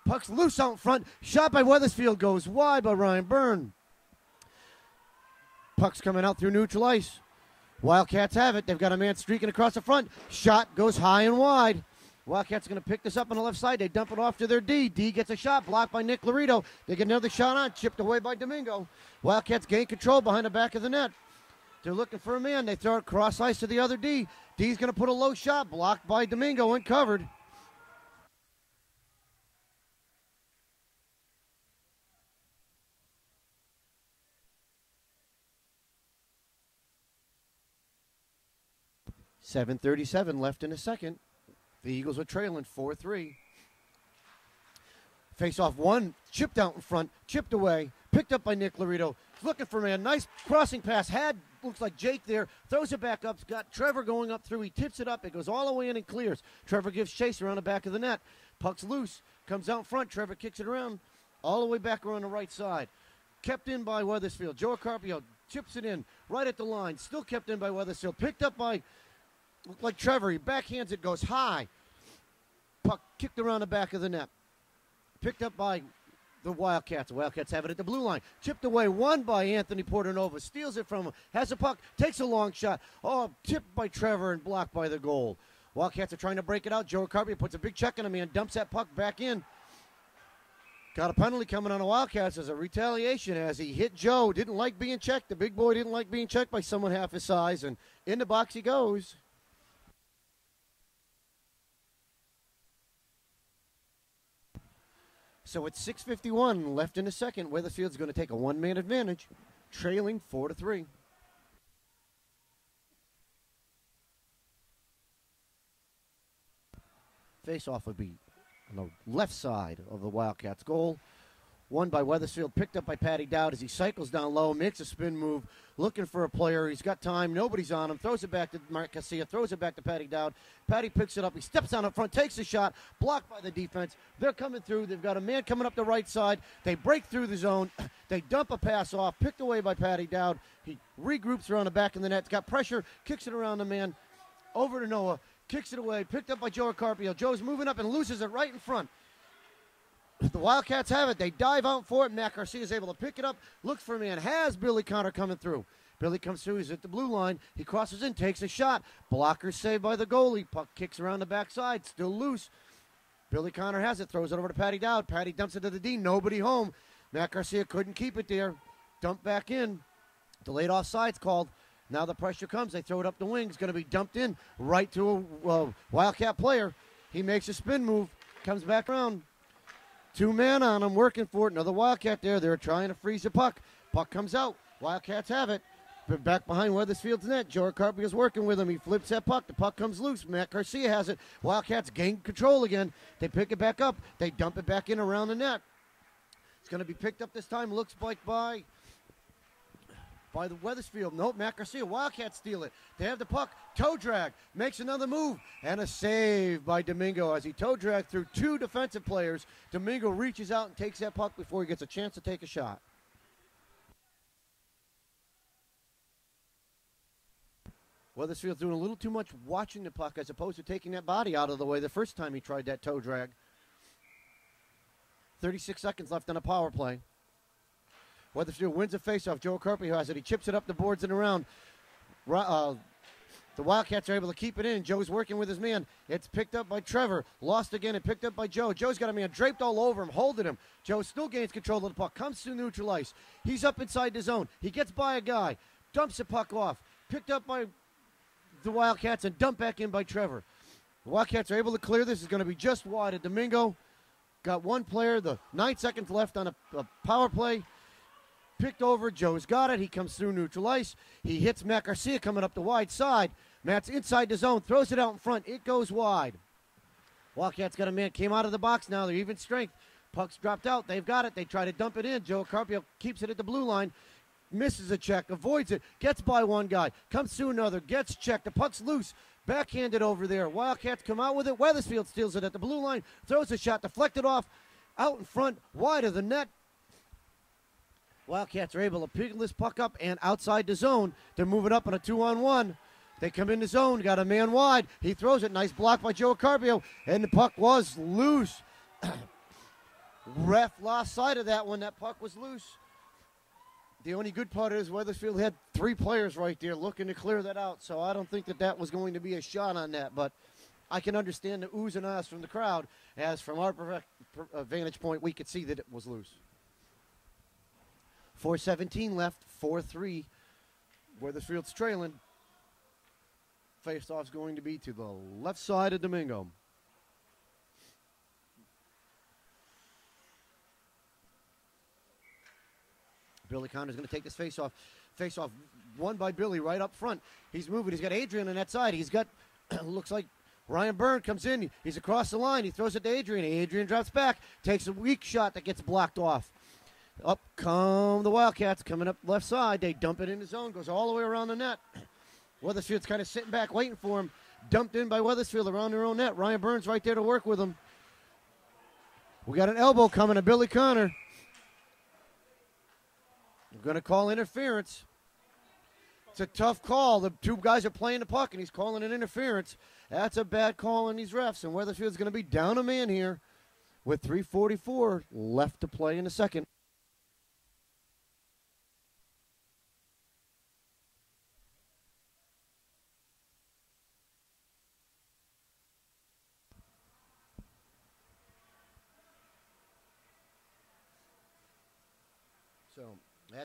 Puck's loose out front. Shot by Wethersfield goes wide by Ryan Byrne. Puck's coming out through neutral ice. Wildcats have it. They've got a man streaking across the front. Shot goes high and wide. Wildcats going to pick this up on the left side. They dump it off to their D. D gets a shot blocked by Nick Laredo. They get another shot on, chipped away by Domingo. Wildcats gain control behind the back of the net. They're looking for a man. They throw it cross ice to the other D. D's going to put a low shot, blocked by Domingo and covered. Seven thirty-seven left in a second. The Eagles are trailing four three. Face off one, chipped out in front, chipped away, picked up by Nick Laredo. Looking for man. Nice crossing pass. Had looks like Jake there. Throws it back up. Got Trevor going up through. He tips it up. It goes all the way in and clears. Trevor gives chase around the back of the net. Puck's loose. Comes out front. Trevor kicks it around all the way back around the right side. Kept in by Wethersfield. Joe Carpio chips it in right at the line. Still kept in by Wethersfield. Picked up by like Trevor. He backhands it. Goes high. Puck kicked around the back of the net. Picked up by the Wildcats. The Wildcats have it at the blue line. Chipped away, one by Anthony Portanova. Steals it from him. Has a puck. Takes a long shot. Oh, tipped by Trevor and blocked by the goal. Wildcats are trying to break it out. Joe Carpio puts a big check on him and dumps that puck back in. Got a penalty coming on the Wildcats as a retaliation as he hit Joe. Didn't like being checked. The big boy didn't like being checked by someone half his size. And in the box he goes. So it's 6:51 left in the second. Weatherfield's going to take a one-man advantage, trailing four to three. Face-off would be on the left side of the Wildcats' goal. Won by Wethersfield, picked up by Patty Dowd as he cycles down low, makes a spin move, looking for a player. He's got time, nobody's on him, throws it back to Mark Casilla, throws it back to Patty Dowd. Patty picks it up, he steps down up front, takes a shot, blocked by the defense. They're coming through, they've got a man coming up the right side. They break through the zone, they dump a pass off, picked away by Patty Dowd. He regroups around the back of the net, got pressure, kicks it around the man, over to Noah, kicks it away, picked up by Joe Carpio. Joe's moving up and loses it right in front. The Wildcats have it. They dive out for it. Matt Garcia is able to pick it up. Looks for a man. Has Billy Connor coming through. Billy comes through. He's at the blue line. He crosses in, takes a shot. Blocker saved by the goalie. Puck kicks around the backside. Still loose. Billy Connor has it. Throws it over to Patty Dowd. Patty dumps it to the D. Nobody home. Matt Garcia couldn't keep it there. Dumped back in. Delayed offsides called. Now the pressure comes. They throw it up the wing. It's going to be dumped in right to a uh, Wildcat player. He makes a spin move. Comes back around. Two men on him working for it. Another Wildcat there. They're trying to freeze the puck. Puck comes out. Wildcats have it. But back behind Wethersfield's net. Carpio is working with him. He flips that puck. The puck comes loose. Matt Garcia has it. Wildcats gain control again. They pick it back up. They dump it back in around the net. It's going to be picked up this time. Looks like by by the Wethersfield. Nope, Matt Garcia. Wildcats steal it. They have the puck. Toe drag. Makes another move. And a save by Domingo as he toe dragged through two defensive players. Domingo reaches out and takes that puck before he gets a chance to take a shot. Wethersfield's doing a little too much watching the puck as opposed to taking that body out of the way the first time he tried that toe drag. 36 seconds left on a power play. Wethersfield wins a faceoff. Joe Carpio has it. He chips it up the boards and around. Uh, the Wildcats are able to keep it in. Joe's working with his man. It's picked up by Trevor. Lost again and picked up by Joe. Joe's got a man draped all over him, holding him. Joe still gains control of the puck. Comes to neutral ice. He's up inside the zone. He gets by a guy. Dumps the puck off. Picked up by the Wildcats and dumped back in by Trevor. The Wildcats are able to clear this. It's going to be just wide of Domingo. Got one player. The nine seconds left on a, a power play picked over. Joe's got it. He comes through neutral ice. He hits Matt Garcia coming up the wide side. Matt's inside the zone, throws it out in front. It goes wide. Wildcats got a man, came out of the box now. They're even strength. Puck's dropped out. They've got it. They try to dump it in. Joe Carpio keeps it at the blue line. Misses a check, avoids it, gets by one guy, comes to another, gets checked. The puck's loose, backhanded over there. Wildcats come out with it. Wethersfield steals it at the blue line, throws a shot, deflected off, out in front, wide of the net. Wildcats are able to pick this puck up and outside the zone. They're moving up on a two on one. They come in the zone, got a man wide. He throws it. Nice block by Joe Carpio. And the puck was loose. Ref lost sight of that one. That puck was loose. The only good part is Wethersfield had three players right there looking to clear that out. So I don't think that that was going to be a shot on that. But I can understand the oohs and ahs from the crowd, as from our vantage point, we could see that it was loose. 417 left, 4-3. Wethersfield's trailing. Faceoff's going to be to the left side of Domingo. Billy Connor's going to take this face-off. Face-off won by Billy right up front. He's moving. He's got Adrian on that side. He's got, looks like Ryan Byrne comes in. He's across the line. He throws it to Adrian. Adrian drops back, takes a weak shot that gets blocked off. Up come the Wildcats coming up left side. They dump it in the zone, goes all the way around the net. Wethersfield's kind of sitting back waiting for him. Dumped in by Wethersfield around their own net. Ryan Burns right there to work with him. We got an elbow coming to Billy Connor. We're going to call interference. It's a tough call. The two guys are playing the puck, and he's calling an interference. That's a bad call on these refs, and Wethersfield's going to be down a man here with 3.44 left to play in the second.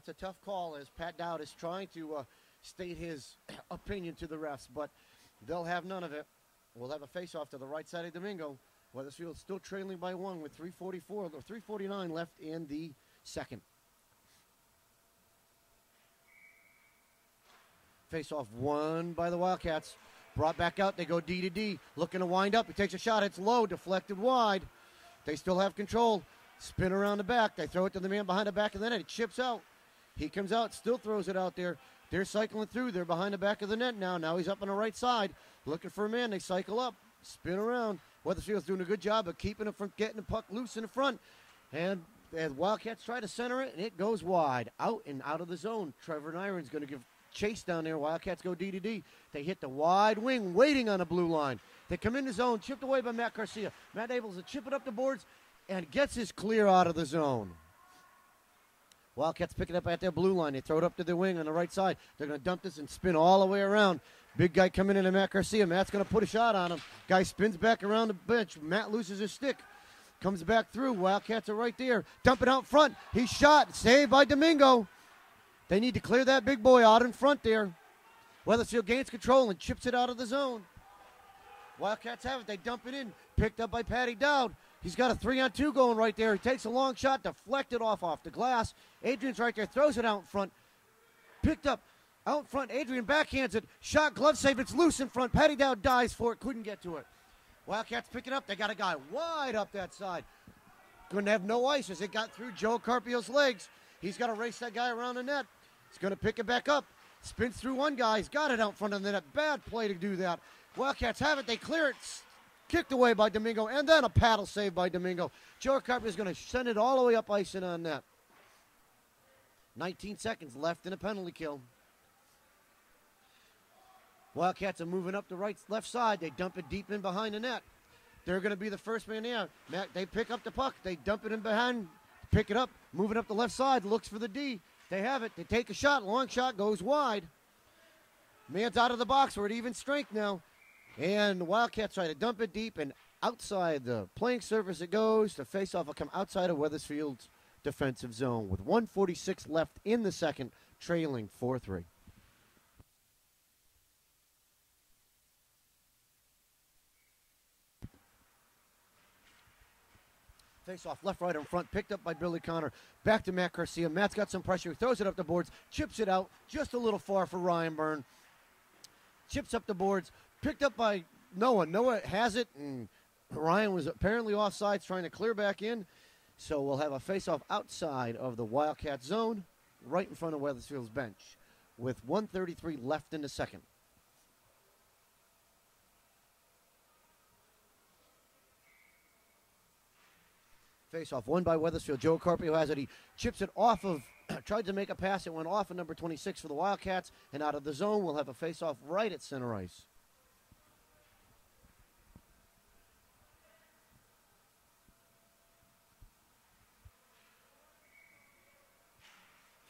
That's a tough call as Pat Dowd is trying to uh, state his opinion to the refs, but they'll have none of it. We'll have a face-off to the right side of Domingo. Wethersfield still trailing by one with 344 or 349 left in the second. Face-off won by the Wildcats. Brought back out. They go D to D. Looking to wind up. He takes a shot. It's low. Deflected wide. They still have control. Spin around the back. They throw it to the man behind the back, and then it chips out. He comes out, still throws it out there. They're cycling through. They're behind the back of the net now. Now he's up on the right side, looking for a man. They cycle up, spin around. Wethersfield's doing a good job of keeping it from getting the puck loose in the front. And as Wildcats try to center it, and it goes wide, out and out of the zone. Trevor Nyron's going to give chase down there. Wildcats go D to D. They hit the wide wing, waiting on a blue line. They come in the zone, chipped away by Matt Garcia. Matt able to chip it up the boards and gets his clear out of the zone. Wildcats picking it up at their blue line. They throw it up to the wing on the right side. They're going to dump this and spin all the way around. Big guy coming in to Matt Garcia. Matt's going to put a shot on him. Guy spins back around the bench. Matt loses his stick. Comes back through. Wildcats are right there. Dump it out front. He's shot. Saved by Domingo. They need to clear that big boy out in front there. Wethersfield gains control and chips it out of the zone. Wildcats have it. They dump it in. Picked up by Patty Dowd. He's got a three on two going right there. He takes a long shot, deflected off off the glass. Adrian's right there, throws it out in front. Picked up out front. Adrian backhands it. Shot, glove save. It's loose in front. Patty Dow dies for it. Couldn't get to it. Wildcats pick it up. They got a guy wide up that side. to have no ice as it got through Joe Carpio's legs. He's got to race that guy around the net. He's going to pick it back up. Spins through one guy. He's got it out front of the net. Bad play to do that. Wildcats have it. They clear it. Kicked away by Domingo. And then a paddle save by Domingo. Joe Carpio is going to send it all the way up ice and on net. 19 seconds left in a penalty kill. Wildcats are moving up the right left side. They dump it deep in behind the net. They're going to be the first man out. They pick up the puck. They dump it in behind, pick it up, moving up the left side, looks for the D. They have it. They take a shot. Long shot goes wide. Man's out of the box. We're at even strength now. And the Wildcats try to dump it deep and outside the playing surface it goes. The faceoff will come outside of Wethersfield's defensive zone with 146 left in the second, trailing 4 3. Face off left, right, in front, picked up by Billy Connor. Back to Matt Garcia. Matt's got some pressure. He throws it up the boards, chips it out just a little far for Ryan Byrne. Chips up the boards, picked up by Noah. Noah has it, and Ryan was apparently offsides trying to clear back in. So we'll have a face-off outside of the Wildcat zone, right in front of Wethersfield's bench, with 133 left in the second. Face off, won by Wethersfield. Joe Carpio has it. He chips it off of, tried to make a pass. It went off of number 26 for the Wildcats. And out of the zone, we'll have a face off right at center ice.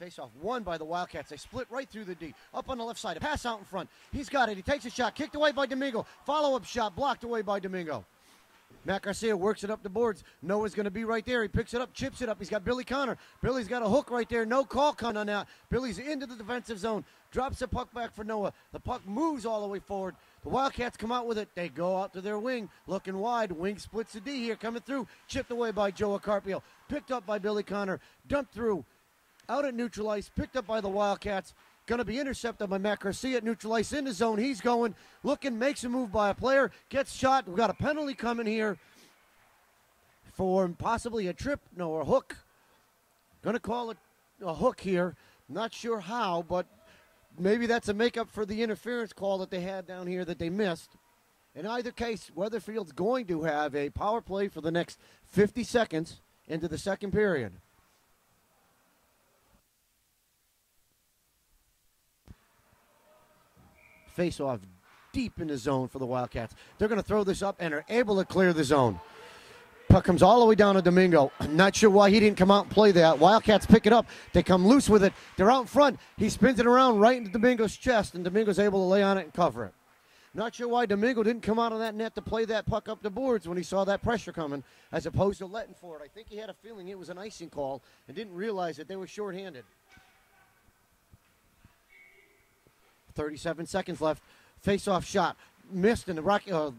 Face off won by the Wildcats. They split right through the D. Up on the left side. A pass out in front. He's got it. He takes a shot. Kicked away by Domingo. Follow up shot. Blocked away by Domingo. Matt Garcia works it up the boards. Noah's going to be right there. He picks it up, chips it up. He's got Billy Connor. Billy's got a hook right there. No call coming on that. Billy's into the defensive zone. Drops the puck back for Noah. The puck moves all the way forward. The Wildcats come out with it. They go out to their wing, looking wide. Wing splits the D here, coming through. Chipped away by Joe Carpio. Picked up by Billy Connor. Dumped through. Out at neutral ice. Picked up by the Wildcats. Going to be intercepted by Matt Garcia at neutral ice in the zone. He's going, looking, makes a move by a player, gets shot. We've got a penalty coming here for possibly a trip, no, a hook. Going to call it a hook here. Not sure how, but maybe that's a makeup for the interference call that they had down here that they missed. In either case, Weatherfield's going to have a power play for the next 50 seconds into the second period. Face off deep in the zone for the Wildcats. They're going to throw this up and are able to clear the zone. Puck comes all the way down to Domingo. Not sure why he didn't come out and play that. Wildcats pick it up. They come loose with it. They're out in front. He spins it around right into Domingo's chest, and Domingo's able to lay on it and cover it. Not sure why Domingo didn't come out of that net to play that puck up the boards when he saw that pressure coming, as opposed to letting for it. I think he had a feeling it was an icing call and didn't realize that they were shorthanded. 37 seconds left. Face-off shot missed, and the Rocky. Uh,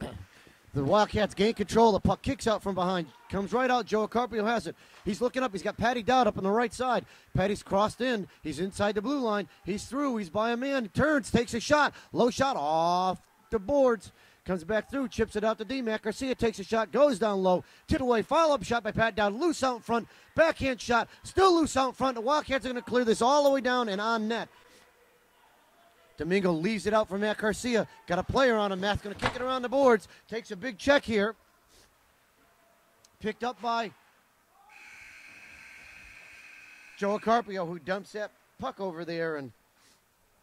the Wildcats gain control. The puck kicks out from behind. Comes right out. Joe Carpio has it. He's looking up. He's got Patty Dowd up on the right side. Patty's crossed in. He's inside the blue line. He's through. He's by a man. Turns, takes a shot. Low shot off the boards. Comes back through, chips it out to D. Matt Garcia takes a shot, goes down low, tip away, follow up shot by Pat Dowd, loose out in front, backhand shot, still loose out in front. The Wildcats are going to clear this all the way down and on net. Domingo leaves it out for Matt Garcia. Got a player on him. Matt's going to kick it around the boards. Takes a big check here. Picked up by Joe Carpio, who dumps that puck over there and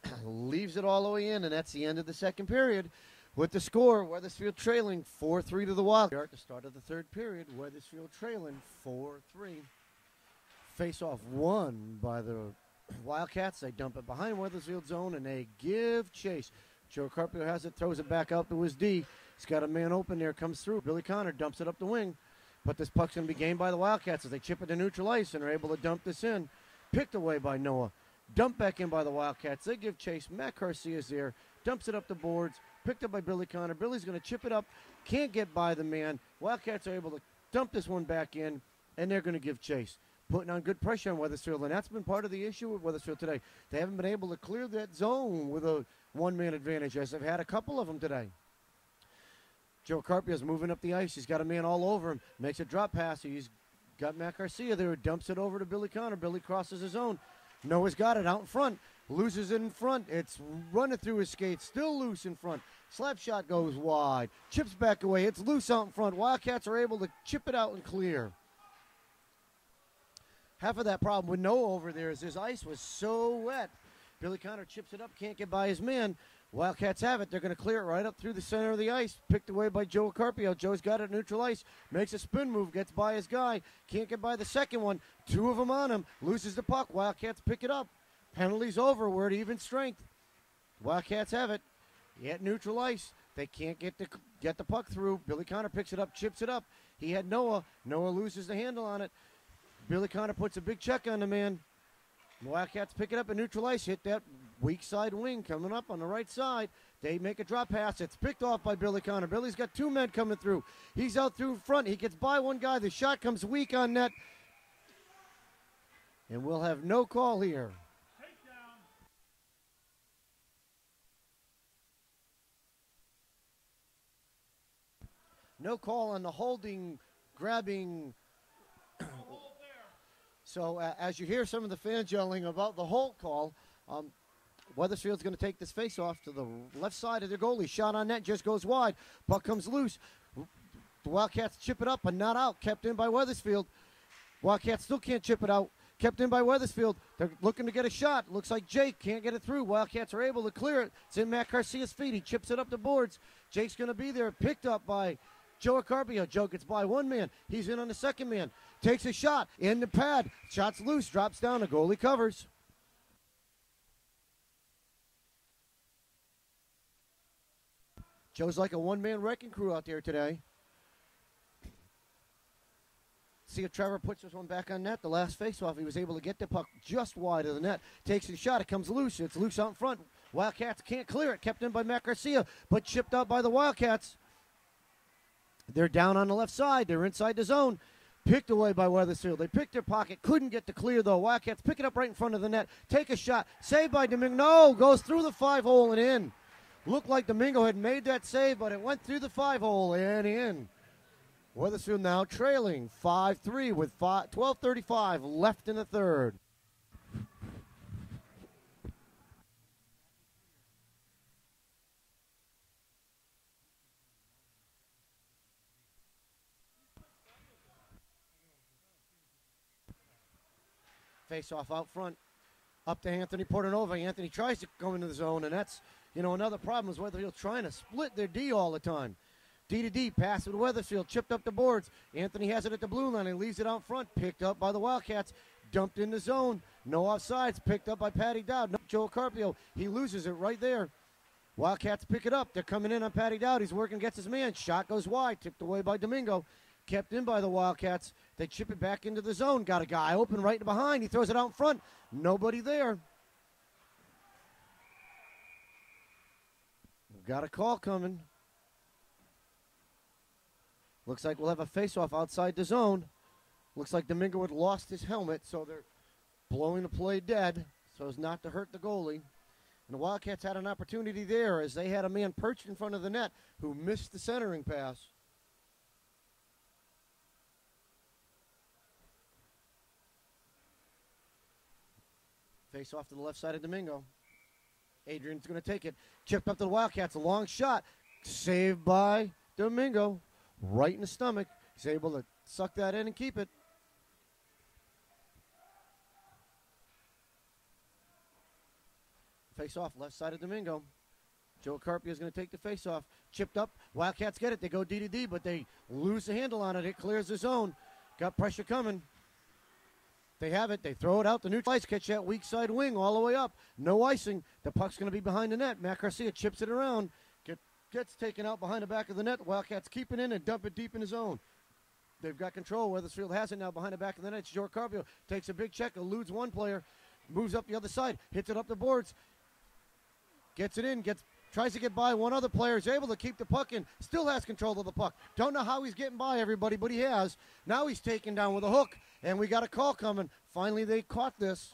leaves it all the way in. And that's the end of the second period. With the score, Wethersfield trailing 4 3 to the Wild. At the start of the third period, Wethersfield trailing 4 3. Face off won by the Wildcats, they dump it behind Wethersfield zone and they give chase. Joe Carpio has it, throws it back out to his D. He's got a man open there, comes through. Billy Connor dumps it up the wing. But this puck's going to be gained by the Wildcats as they chip it to neutral ice and are able to dump this in. Picked away by Noah. Dumped back in by the Wildcats. They give chase. Matt Garcia's there. Dumps it up the boards. Picked up by Billy Connor. Billy's going to chip it up. Can't get by the man. Wildcats are able to dump this one back in, and they're going to give chase putting on good pressure on Wethersfield, and that's been part of the issue with Wethersfield today. They haven't been able to clear that zone with a one-man advantage, as they've had a couple of them today. Joe Carpio's moving up the ice. He's got a man all over him. Makes a drop pass. He's got Matt Garcia there. Dumps it over to Billy Connor. Billy crosses his own. Noah's got it out in front. Loses it in front. It's running through his skates. Still loose in front. Slap shot goes wide. Chips back away. It's loose out in front. Wildcats are able to chip it out and clear. Half of that problem with Noah over there is his ice was so wet. Billy Connor chips it up, can't get by his man. Wildcats have it. They're going to clear it right up through the center of the ice. Picked away by Joe Carpio. Joe's got it neutral ice. Makes a spin move. Gets by his guy. Can't get by the second one. Two of them on him. Loses the puck. Wildcats pick it up. Penalties over. We're at even strength. Wildcats have it. Yet neutral ice. They can't get the get the puck through. Billy Connor picks it up, chips it up. He had Noah. Noah loses the handle on it. Billy Connor puts a big check on the man. Wildcats pick it up and neutral ice. Hit that weak side wing coming up on the right side. They make a drop pass. It's picked off by Billy Connor. Billy's got two men coming through. He's out through front. He gets by one guy. The shot comes weak on net. And we'll have no call here. No call on the holding, grabbing. So uh, as you hear some of the fans yelling about the hold call, um, Wethersfield's going to take this face off to the left side of their goalie. Shot on net just goes wide. Puck comes loose. The Wildcats chip it up, but not out. Kept in by Wethersfield. Wildcats still can't chip it out. Kept in by Wethersfield. They're looking to get a shot. Looks like Jake can't get it through. Wildcats are able to clear it. It's in Matt Garcia's feet. He chips it up the boards. Jake's going to be there. Picked up by Joe Carpio. Joe gets by one man. He's in on the second man. Takes a shot in the pad. Shots loose. Drops down. The goalie covers. Joe's like a one man wrecking crew out there today. See if Trevor puts this one back on net. The last faceoff, he was able to get the puck just wide of the net. Takes a shot. It comes loose. It's loose out in front. Wildcats can't clear it. Kept in by Matt Garcia, but chipped out by the Wildcats. They're down on the left side. They're inside the zone. Picked away by Wethersfield. They picked their pocket. Couldn't get to clear, though. Wildcats pick it up right in front of the net. Take a shot. Saved by Domingo. No, goes through the five hole and in. Looked like Domingo had made that save, but it went through the five hole and in. Wethersfield now trailing 5 3 with 12.35 left in the third. Face off out front. Up to Anthony Portanova. Anthony tries to go into the zone, and that's, you know, another problem is Weatherfield trying to split their D all the time. D to D, pass to Weatherfield, chipped up the boards. Anthony has it at the blue line and leaves it out front, picked up by the Wildcats, dumped in the zone. No offsides, picked up by Patty Dowd. No, Joe Carpio, he loses it right there. Wildcats pick it up. They're coming in on Patty Dowd. He's working against his man. Shot goes wide, tipped away by Domingo. Kept in by the Wildcats. They chip it back into the zone. Got a guy open right behind. He throws it out in front. Nobody there. Got a call coming. Looks like we'll have a face-off outside the zone. Looks like Domingo had lost his helmet, so they're blowing the play dead so as not to hurt the goalie. And the Wildcats had an opportunity there as they had a man perched in front of the net who missed the centering pass. Face off to the left side of Domingo. Adrian's going to take it. Chipped up to the Wildcats. A long shot. Saved by Domingo. Right in the stomach. He's able to suck that in and keep it. Face off, left side of Domingo. Joe Carpio is going to take the face off. Chipped up. Wildcats get it. They go D to D, but they lose the handle on it. It clears the zone. Got pressure coming. They have it. They throw it out. The neutral ice catch that weak side wing all the way up. No icing. The puck's going to be behind the net. Matt Garcia chips it around. Get, gets taken out behind the back of the net. Wildcats keep it in and dump it deep in his zone. They've got control. Wethersfield has it now behind the back of the net. Joe Carpio takes a big check, eludes one player, moves up the other side, hits it up the boards, gets it in, gets tries to get by one other player, is able to keep the puck in, still has control of the puck. Don't know how he's getting by everybody, but he has. Now he's taken down with a hook, and we got a call coming. Finally, they caught this.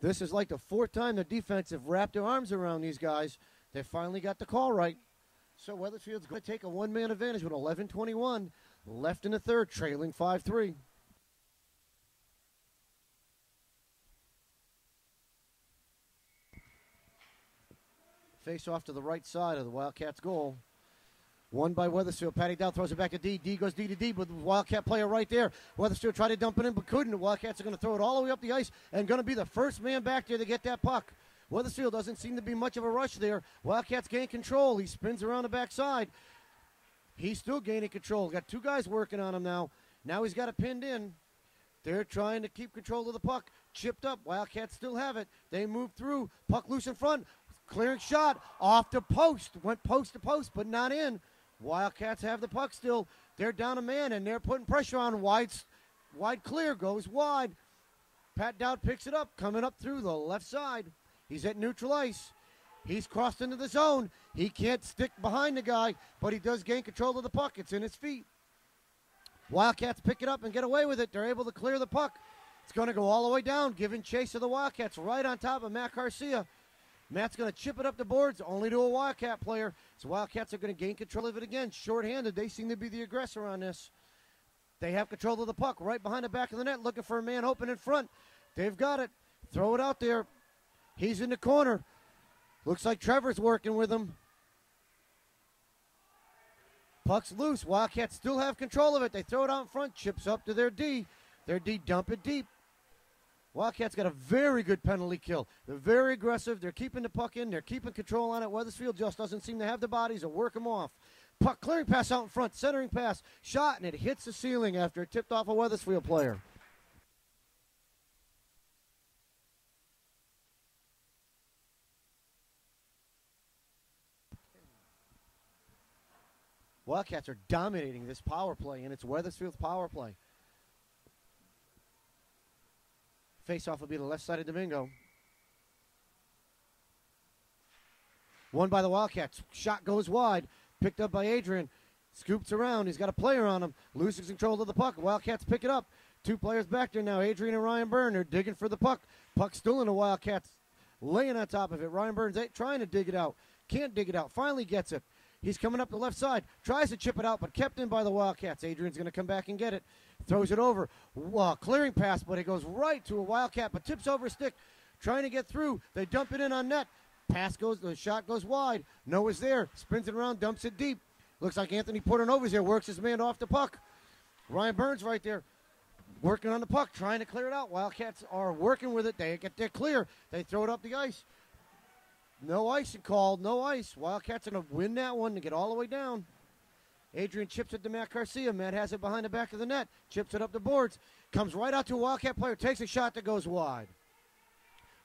This is like the fourth time the defense have wrapped their arms around these guys. They finally got the call right. So Weatherfield's going to take a one-man advantage with 11:21 left in the third, trailing 5-3. Face off to the right side of the Wildcats' goal. One by Wethersfield. Patty Dowd throws it back to D. D goes D to D, with the Wildcat player right there. Wethersfield tried to dump it in, but couldn't. The Wildcats are going to throw it all the way up the ice and going to be the first man back there to get that puck. Wethersfield doesn't seem to be much of a rush there. Wildcats gain control. He spins around the backside. He's still gaining control. Got two guys working on him now. Now he's got it pinned in. They're trying to keep control of the puck. Chipped up. Wildcats still have it. They move through. Puck loose in front. Clearing shot off the post. Went post to post, but not in. Wildcats have the puck still. They're down a man and they're putting pressure on. Wide, wide clear goes wide. Pat Dowd picks it up, coming up through the left side. He's at neutral ice. He's crossed into the zone. He can't stick behind the guy, but he does gain control of the puck. It's in his feet. Wildcats pick it up and get away with it. They're able to clear the puck. It's going to go all the way down, giving chase to the Wildcats right on top of Matt Garcia. Matt's going to chip it up the boards, only to a Wildcat player. So Wildcats are going to gain control of it again. Short-handed, they seem to be the aggressor on this. They have control of the puck right behind the back of the net, looking for a man open in front. They've got it. Throw it out there. He's in the corner. Looks like Trevor's working with him. Puck's loose. Wildcats still have control of it. They throw it out in front. Chips up to their D. Their D dump it deep. Wildcats got a very good penalty kill. They're very aggressive. They're keeping the puck in. They're keeping control on it. Wethersfield just doesn't seem to have the bodies to work them off. Puck clearing pass out in front, centering pass, shot, and it hits the ceiling after it tipped off a Wethersfield player. Wildcats are dominating this power play, and it's Wethersfield's power play. Face-off will be the left side of Domingo. One by the Wildcats. Shot goes wide. Picked up by Adrian. Scoops around. He's got a player on him. Loses control of the puck. Wildcats pick it up. Two players back there now. Adrian and Ryan Byrne. They're digging for the puck. Puck still in the Wildcats. Laying on top of it. Ryan Burns trying to dig it out. Can't dig it out. Finally gets it. He's coming up the left side, tries to chip it out, but kept in by the Wildcats. Adrian's going to come back and get it. Throws it over. Clearing pass, but it goes right to a Wildcat, but tips over stick. Trying to get through. They dump it in on net. Pass goes, the shot goes wide. Noah's there. Spins it around, dumps it deep. Looks like Anthony Portanova's there. Works his man off the puck. Ryan Burns right there working on the puck, trying to clear it out. Wildcats are working with it. They get there clear. They throw it up the ice. No icing called. No ice. Wildcats are going to win that one to get all the way down. Adrian chips it to Matt Garcia. Matt has it behind the back of the net. Chips it up the boards. Comes right out to a Wildcat player. Takes a shot that goes wide.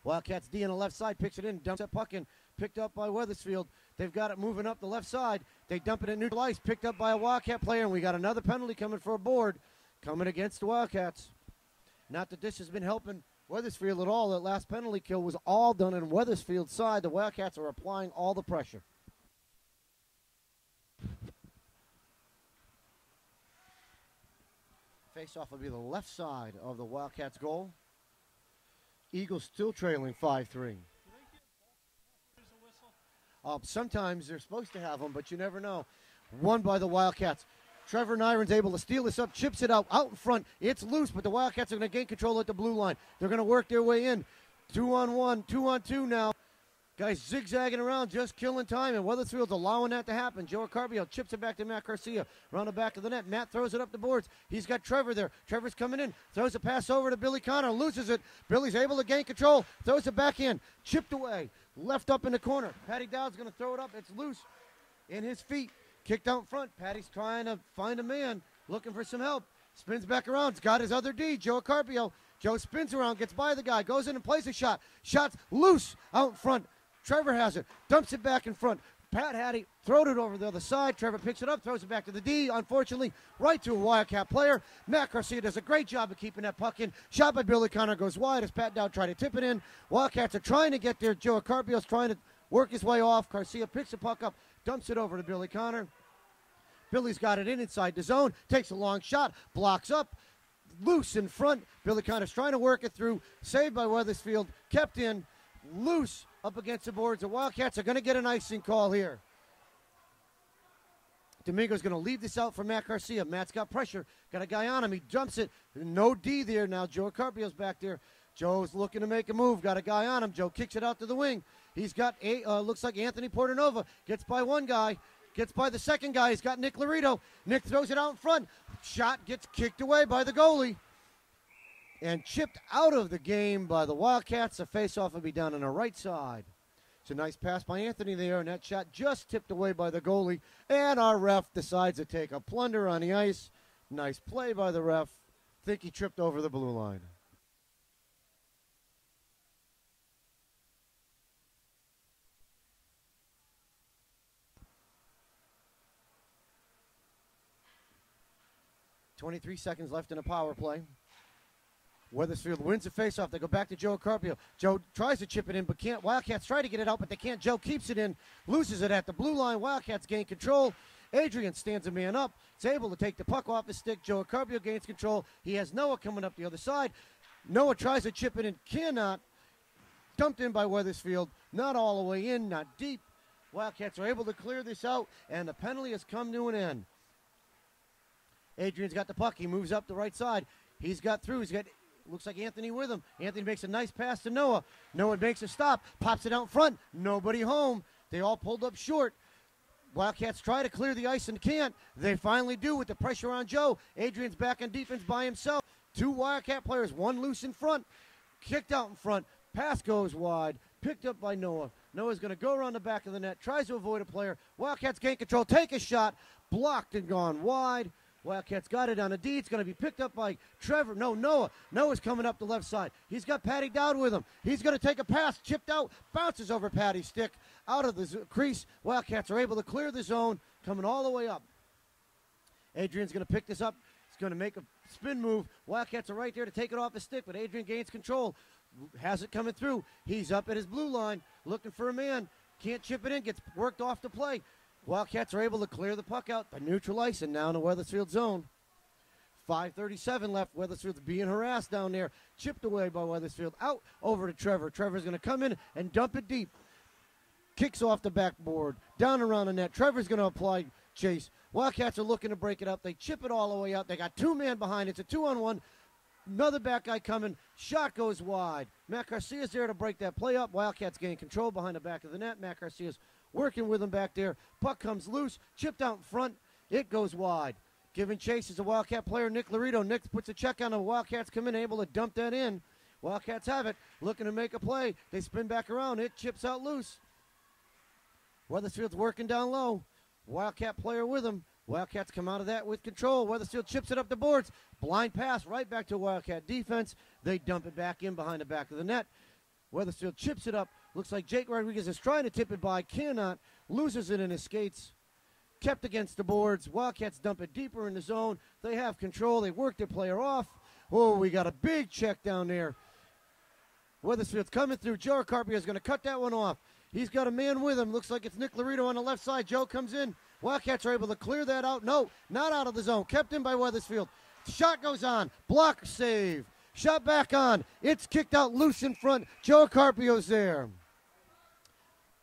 Wildcats D on the left side picks it in. Dumps that puck in. Picked up by Wethersfield. They've got it moving up the left side. They dump it in neutral ice. Picked up by a Wildcat player. And we got another penalty coming for a board. Coming against the Wildcats. Not that this has been helping Wethersfield at all. That last penalty kill was all done on Wethersfield's side. The Wildcats are applying all the pressure. Face-off will be the left side of the Wildcats' goal. Eagles still trailing 5-3. Uh, sometimes they're supposed to have them, but you never know. One by the Wildcats. Trevor Nyron's able to steal this up, chips it out out in front. It's loose, but the Wildcats are going to gain control at the blue line. They're going to work their way in. Two on one, two on two now. Guys zigzagging around, just killing time, and Wethersfield's allowing that to happen. Joe Carpio chips it back to Matt Garcia around the back of the net. Matt throws it up the boards. He's got Trevor there. Trevor's coming in, throws a pass over to Billy Connor, loses it. Billy's able to gain control, throws it back in, chipped away, left up in the corner. Patty Dowd's going to throw it up. It's loose in his feet. Kicked out front. Patty's trying to find a man, looking for some help. Spins back around. He's got his other D, Joe Carpio. Joe spins around, gets by the guy, goes in and plays a shot. Shot's loose out front. Trevor has it, dumps it back in front. Pat Hattie throws it over the other side. Trevor picks it up, throws it back to the D. Unfortunately, right to a Wildcat player. Matt Garcia does a great job of keeping that puck in. Shot by Billy Connor goes wide as Pat Dowd tried to tip it in. Wildcats are trying to get there. Joe Carpio's trying to work his way off. Garcia picks the puck up, dumps it over to Billy Connor. Billy's got it in inside the zone, takes a long shot, blocks up, loose in front. Billy Connor's trying to work it through, saved by Wethersfield, kept in, loose up against the boards. The Wildcats are going to get an icing call here. Domingo's going to leave this out for Matt Garcia. Matt's got pressure. Got a guy on him. He dumps it. No D there now. Joe Carpio's back there. Joe's looking to make a move. Got a guy on him. Joe kicks it out to the wing. He's got a uh, looks like Anthony Portanova gets by one guy, gets by the second guy. He's got Nick Laredo. Nick throws it out in front. Shot gets kicked away by the goalie and chipped out of the game by the Wildcats. The faceoff will be down on the right side. It's a nice pass by Anthony there, and that shot just tipped away by the goalie. And our ref decides to take a plunder on the ice. Nice play by the ref. Think he tripped over the blue line. Twenty-three seconds left in a power play. Wethersfield wins the faceoff. They go back to Joe Carpio. Joe tries to chip it in, but can't. Wildcats try to get it out, but they can't. Joe keeps it in, loses it at the blue line. Wildcats gain control. Adrian stands a man up. Is able to take the puck off his stick. Joe Carpio gains control. He has Noah coming up the other side. Noah tries to chip it in, cannot. Dumped in by Wethersfield. Not all the way in, not deep. Wildcats are able to clear this out, and the penalty has come to an end. Adrian's got the puck. He moves up the right side. He's got through. He's got Looks like Anthony with him. Anthony makes a nice pass to Noah. Noah makes a stop, pops it out front. Nobody home. They all pulled up short. Wildcats try to clear the ice and can't. They finally do with the pressure on Joe. Adrian's back on defense by himself. Two Wildcat players, one loose in front, kicked out in front. Pass goes wide, picked up by Noah. Noah's going to go around the back of the net, tries to avoid a player. Wildcats gain control, take a shot, blocked and gone wide. Wildcats got it on a D. It's going to be picked up by Trevor. No, Noah. Noah's coming up the left side. He's got Patty Dowd with him. He's going to take a pass, chipped out, bounces over Patty's stick, out of the crease. Wildcats are able to clear the zone, coming all the way up. Adrian's going to pick this up. He's going to make a spin move. Wildcats are right there to take it off his stick, but Adrian gains control. Has it coming through. He's up at his blue line, looking for a man. Can't chip it in. Gets worked off the play. Wildcats are able to clear the puck out by and now in the Wethersfield zone. 5.37 left. Wethersfield's being harassed down there. Chipped away by Wethersfield. Out over to Trevor. Trevor's going to come in and dump it deep. Kicks off the backboard. Down around the net. Trevor's going to apply chase. Wildcats are looking to break it up. They chip it all the way out. They got two men behind. It's a two on one. Another back guy coming. Shot goes wide. Matt Garcia's there to break that play up. Wildcats gain control behind the back of the net. Matt Garcia's working with him back there. Puck comes loose, chipped out in front. It goes wide. Giving chase is a Wildcat player, Nick Laredo. Nick puts a check on the Wildcats come in, able to dump that in. Wildcats have it, looking to make a play. They spin back around. It chips out loose. Wethersfield's working down low. Wildcat player with him. Wildcats come out of that with control. Wethersfield chips it up the boards. Blind pass right back to Wildcat defense. They dump it back in behind the back of the net. Wethersfield chips it up. Looks like Jake Rodriguez is trying to tip it by, cannot, loses it his skates. Kept against the boards. Wildcats dump it deeper in the zone. They have control. They work their player off. Oh, we got a big check down there. Wethersfield's coming through. Joe Carpio is going to cut that one off. He's got a man with him. Looks like it's Nick Laredo on the left side. Joe comes in. Wildcats are able to clear that out. No, not out of the zone. Kept in by Wethersfield. Shot goes on. Block save. Shot back on. It's kicked out loose in front. Joe Carpio's there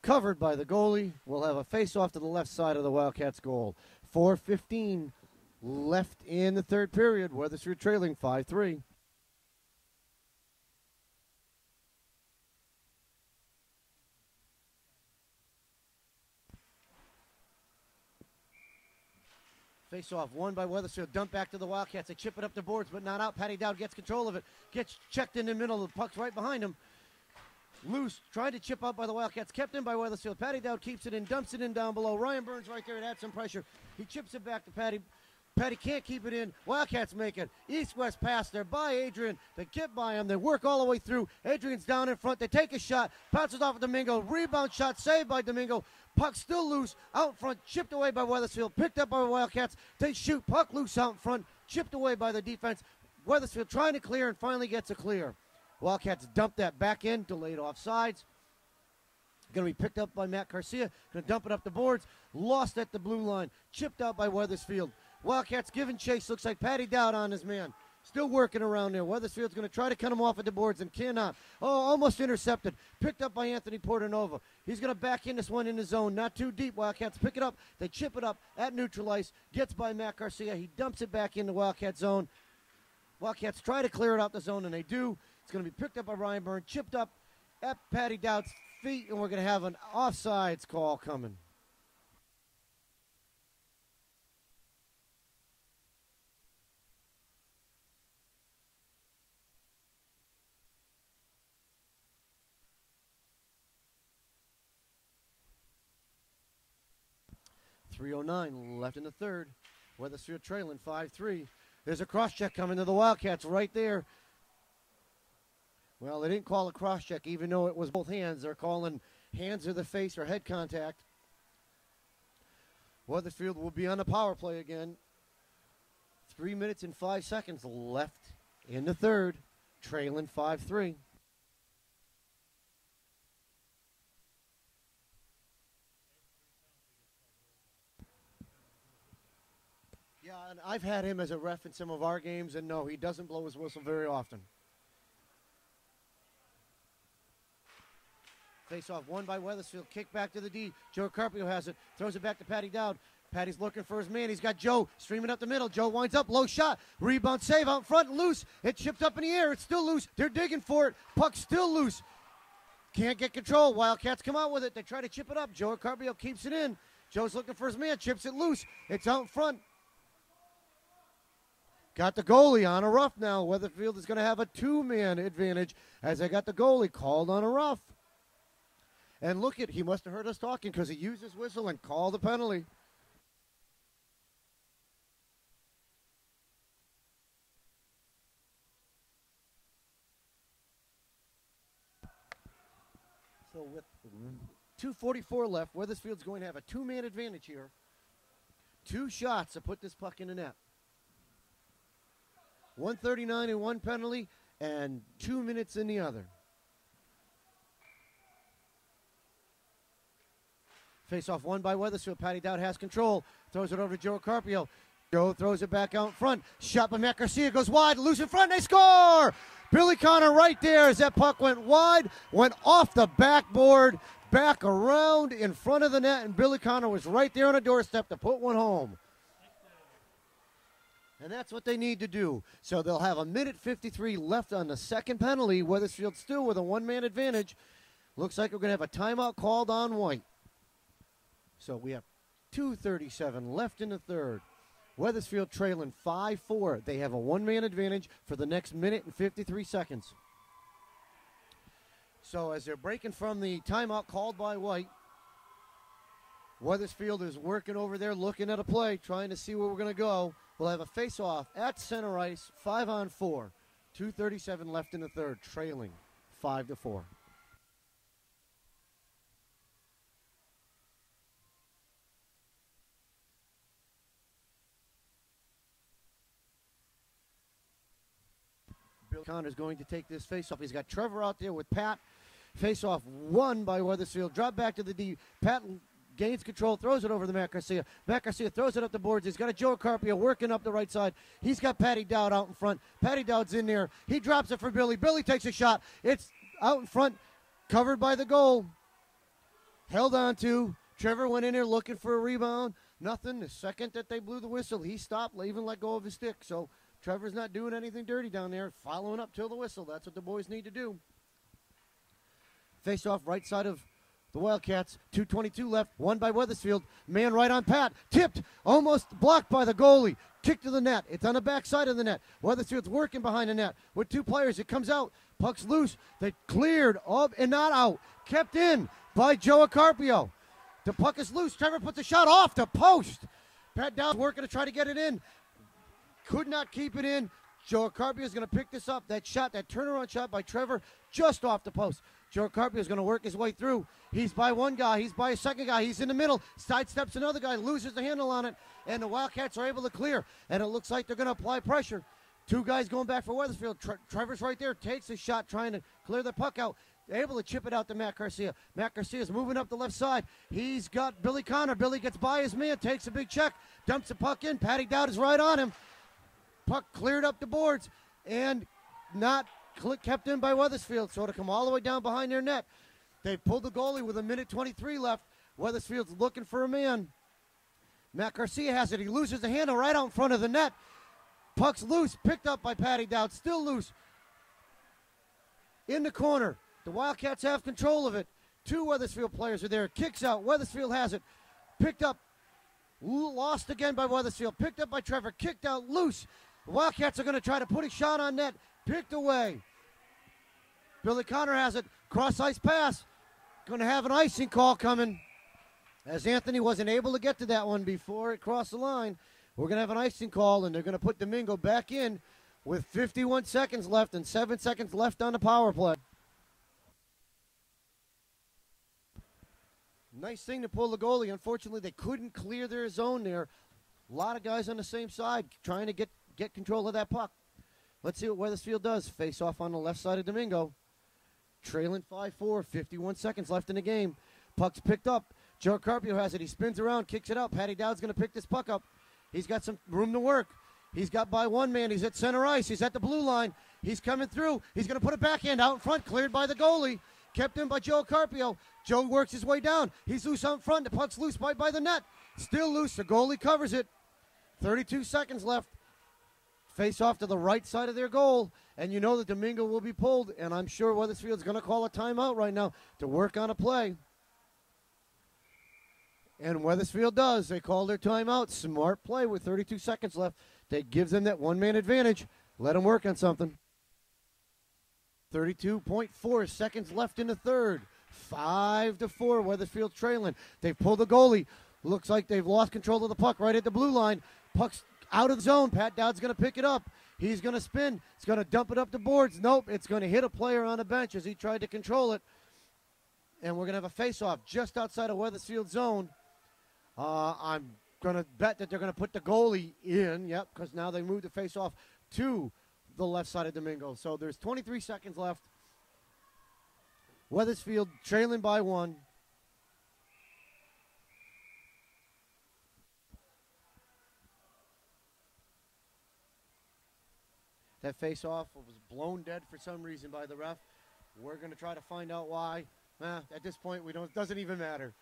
covered by the goalie. We'll have a face off to the left side of the Wildcats goal. 4.15 left in the third period. Wethersfield trailing 5 3. Face off, won by Wethersfield. Dump back to the Wildcats. They chip it up the boards, but not out. Patty Dowd gets control of it. Gets checked in the middle. Of the puck's right behind him. Loose, trying to chip out by the Wildcats, kept in by Wethersfield. Patty Dowd keeps it in, dumps it in down below. Ryan Burns right there, it adds some pressure. He chips it back to Patty. Patty can't keep it in. Wildcats make it. East-west pass there by Adrian. They get by him. They work all the way through. Adrian's down in front. They take a shot. Bounces off of Domingo. Rebound shot saved by Domingo. Puck still loose. Out front. Chipped away by Wethersfield. Picked up by Wildcats. They shoot. Puck loose out in front. Chipped away by the defense. Wethersfield trying to clear and finally gets a clear. Wildcats dump that back in. Delayed offsides. Going to be picked up by Matt Garcia. Going to dump it up the boards. Lost at the blue line. Chipped out by Wethersfield. Wildcats giving chase. Looks like Patty Dowd on his man. Still working around there. Wethersfield's going to try to cut him off at the boards and cannot. Oh, almost intercepted. Picked up by Anthony Portanova. He's going to back in this one in the zone. Not too deep. Wildcats pick it up. They chip it up at neutral ice. Gets by Matt Garcia. He dumps it back in the Wildcat zone. Wildcats try to clear it out the zone, and they do. It's going to be picked up by Ryan Byrne, chipped up at Patty Dowd's feet, and we're going to have an offsides call coming. Three oh nine left in the third. Wethersfield trailing five three. There's a cross check coming to the Wildcats right there. Well, they didn't call a cross check, even though it was both hands. They're calling hands to the face or head contact. Weatherfield will be on the power play again. Three minutes and five seconds left in the third, trailing 5 3. Yeah, and I've had him as a ref in some of our games, and no, he doesn't blow his whistle very often. Face off, one by Wethersfield. Kick back to the D. Joe Carpio has it. Throws it back to Patty Dowd. Patty's looking for his man. He's got Joe streaming up the middle. Joe winds up, low shot. Rebound save out front, loose. It chipped up in the air. It's still loose. They're digging for it. Puck still loose. Can't get control. Wildcats come out with it. They try to chip it up. Joe Carpio keeps it in. Joe's looking for his man. Chips it loose. It's out front. Got the goalie on a rough now. Weatherfield is going to have a two man advantage as they got the goalie called on a rough. And look at, he must have heard us talking because he used his whistle and called the penalty. So with 244 left, Wethersfield's going to have a two-man advantage here. Two shots to put this puck in the net. 139 in one penalty and two minutes in the other. Face off one by Wethersfield. Patty Dowd has control. Throws it over to Joe Carpio. Joe throws it back out front. Shot by Matt Garcia. Goes wide. Loose in front. They score! Billy Connor right there as that puck went wide. Went off the backboard. Back around in front of the net. And Billy Connor was right there on the doorstep to put one home. And that's what they need to do. So they'll have a minute 53 left on the second penalty. Wethersfield still with a one man advantage. Looks like we're going to have a timeout called on White. So we have 2.37 left in the third. Wethersfield trailing 5 4. They have a one man advantage for the next minute and 53 seconds. So as they're breaking from the timeout called by White, Wethersfield is working over there looking at a play, trying to see where we're going to go. We'll have a face off at center ice, 5 on 4. 2.37 left in the third, trailing 5 to 4. Bill Connor's going to take this face-off. He's got Trevor out there with Pat. Face-off won by Wethersfield. Drop back to the D. Pat gains control, throws it over to Matt Garcia. Matt Garcia throws it up the boards. He's got a Joe Carpio working up the right side. He's got Patty Dowd out in front. Patty Dowd's in there. He drops it for Billy. Billy takes a shot. It's out in front, covered by the goal. Held on to. Trevor went in there looking for a rebound. Nothing. The second that they blew the whistle, he stopped, even let go of his stick. So Trevor's not doing anything dirty down there, following up till the whistle. That's what the boys need to do. Face off right side of the Wildcats. 2.22 left, one by Wethersfield. Man right on Pat. Tipped, almost blocked by the goalie. Kick to the net. It's on the back side of the net. Wethersfield's working behind the net with two players. It comes out. Puck's loose. They cleared up and not out. Kept in by Joe Carpio. The puck is loose. Trevor puts a shot off the post. Pat Dowd's working to try to get it in could not keep it in. Joe Carpio is going to pick this up. That shot, that turnaround shot by Trevor, just off the post. Joe Carpio is going to work his way through. He's by one guy. He's by a second guy. He's in the middle. Sidesteps another guy, loses the handle on it, and the Wildcats are able to clear. And it looks like they're going to apply pressure. Two guys going back for Wethersfield. Tre- Trevor's right there, takes a shot, trying to clear the puck out. Able to chip it out to Matt Garcia. Matt Garcia's moving up the left side. He's got Billy Connor. Billy gets by his man, takes a big check, dumps the puck in. Patty Dowd is right on him. Puck cleared up the boards and not kept in by Wethersfield. So to come all the way down behind their net. They pulled the goalie with a minute 23 left. Wethersfield's looking for a man. Matt Garcia has it. He loses the handle right out in front of the net. Puck's loose, picked up by Patty Dowd, still loose. In the corner. The Wildcats have control of it. Two Wethersfield players are there. Kicks out. Wethersfield has it. Picked up. Lost again by Wethersfield. Picked up by Trevor. Kicked out loose. Wildcats are going to try to put a shot on net. Picked away. Billy Connor has it. Cross ice pass. Going to have an icing call coming. As Anthony wasn't able to get to that one before it crossed the line, we're going to have an icing call, and they're going to put Domingo back in with 51 seconds left and seven seconds left on the power play. Nice thing to pull the goalie. Unfortunately, they couldn't clear their zone there. A lot of guys on the same side trying to get, get control of that puck. Let's see what Wethersfield does. Face off on the left side of Domingo. Trailing 5 4, 51 seconds left in the game. Puck's picked up. Joe Carpio has it. He spins around, kicks it up. Patty Dowd's going to pick this puck up. He's got some room to work. He's got by one man. He's at center ice. He's at the blue line. He's coming through. He's going to put a backhand out in front, cleared by the goalie. Kept in by Joe Carpio. Joe works his way down. He's loose out front. The puck's loose by, by the net. Still loose. The goalie covers it. 32 seconds left. Face off to the right side of their goal. And you know that Domingo will be pulled. And I'm sure Wethersfield's going to call a timeout right now to work on a play. And Wethersfield does. They call their timeout. Smart play with 32 seconds left. That gives them that one man advantage. Let them work on something. 32.4 seconds left in the third. Five to four. Wethersfield trailing. They've pulled the goalie. Looks like they've lost control of the puck right at the blue line. Puck's out of the zone. Pat Dowd's going to pick it up. He's going to spin. He's going to dump it up the boards. Nope. It's going to hit a player on the bench as he tried to control it. And we're going to have a face-off just outside of Wethersfield zone. Uh, I'm going to bet that they're going to put the goalie in. Yep, because now they move the face-off to the left side of Domingo. So there's 23 seconds left. Wethersfield trailing by one. That face off was blown dead for some reason by the ref. We're going to try to find out why. Eh, at this point, we don't. Doesn't even matter.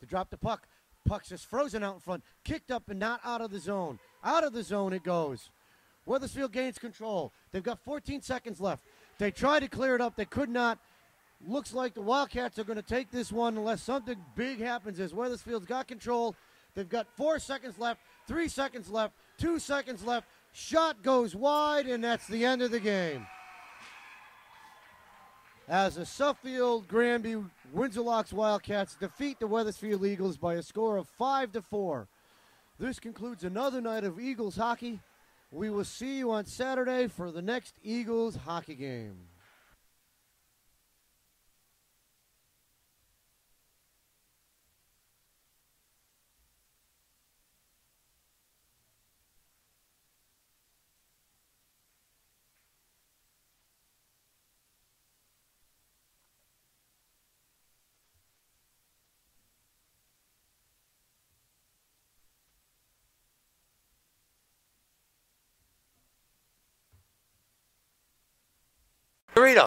To drop the puck, puck's just frozen out in front, kicked up and not out of the zone. Out of the zone it goes. Wethersfield gains control. They've got 14 seconds left. They tried to clear it up. They could not. Looks like the Wildcats are going to take this one unless something big happens as Wethersfield's got control. They've got four seconds left, three seconds left, two seconds left. Shot goes wide, and that's the end of the game. As the Suffield Granby Windsor Wildcats defeat the Wethersfield Eagles by a score of five to four. This concludes another night of Eagles hockey. We will see you on Saturday for the next Eagles hockey game. Dorito.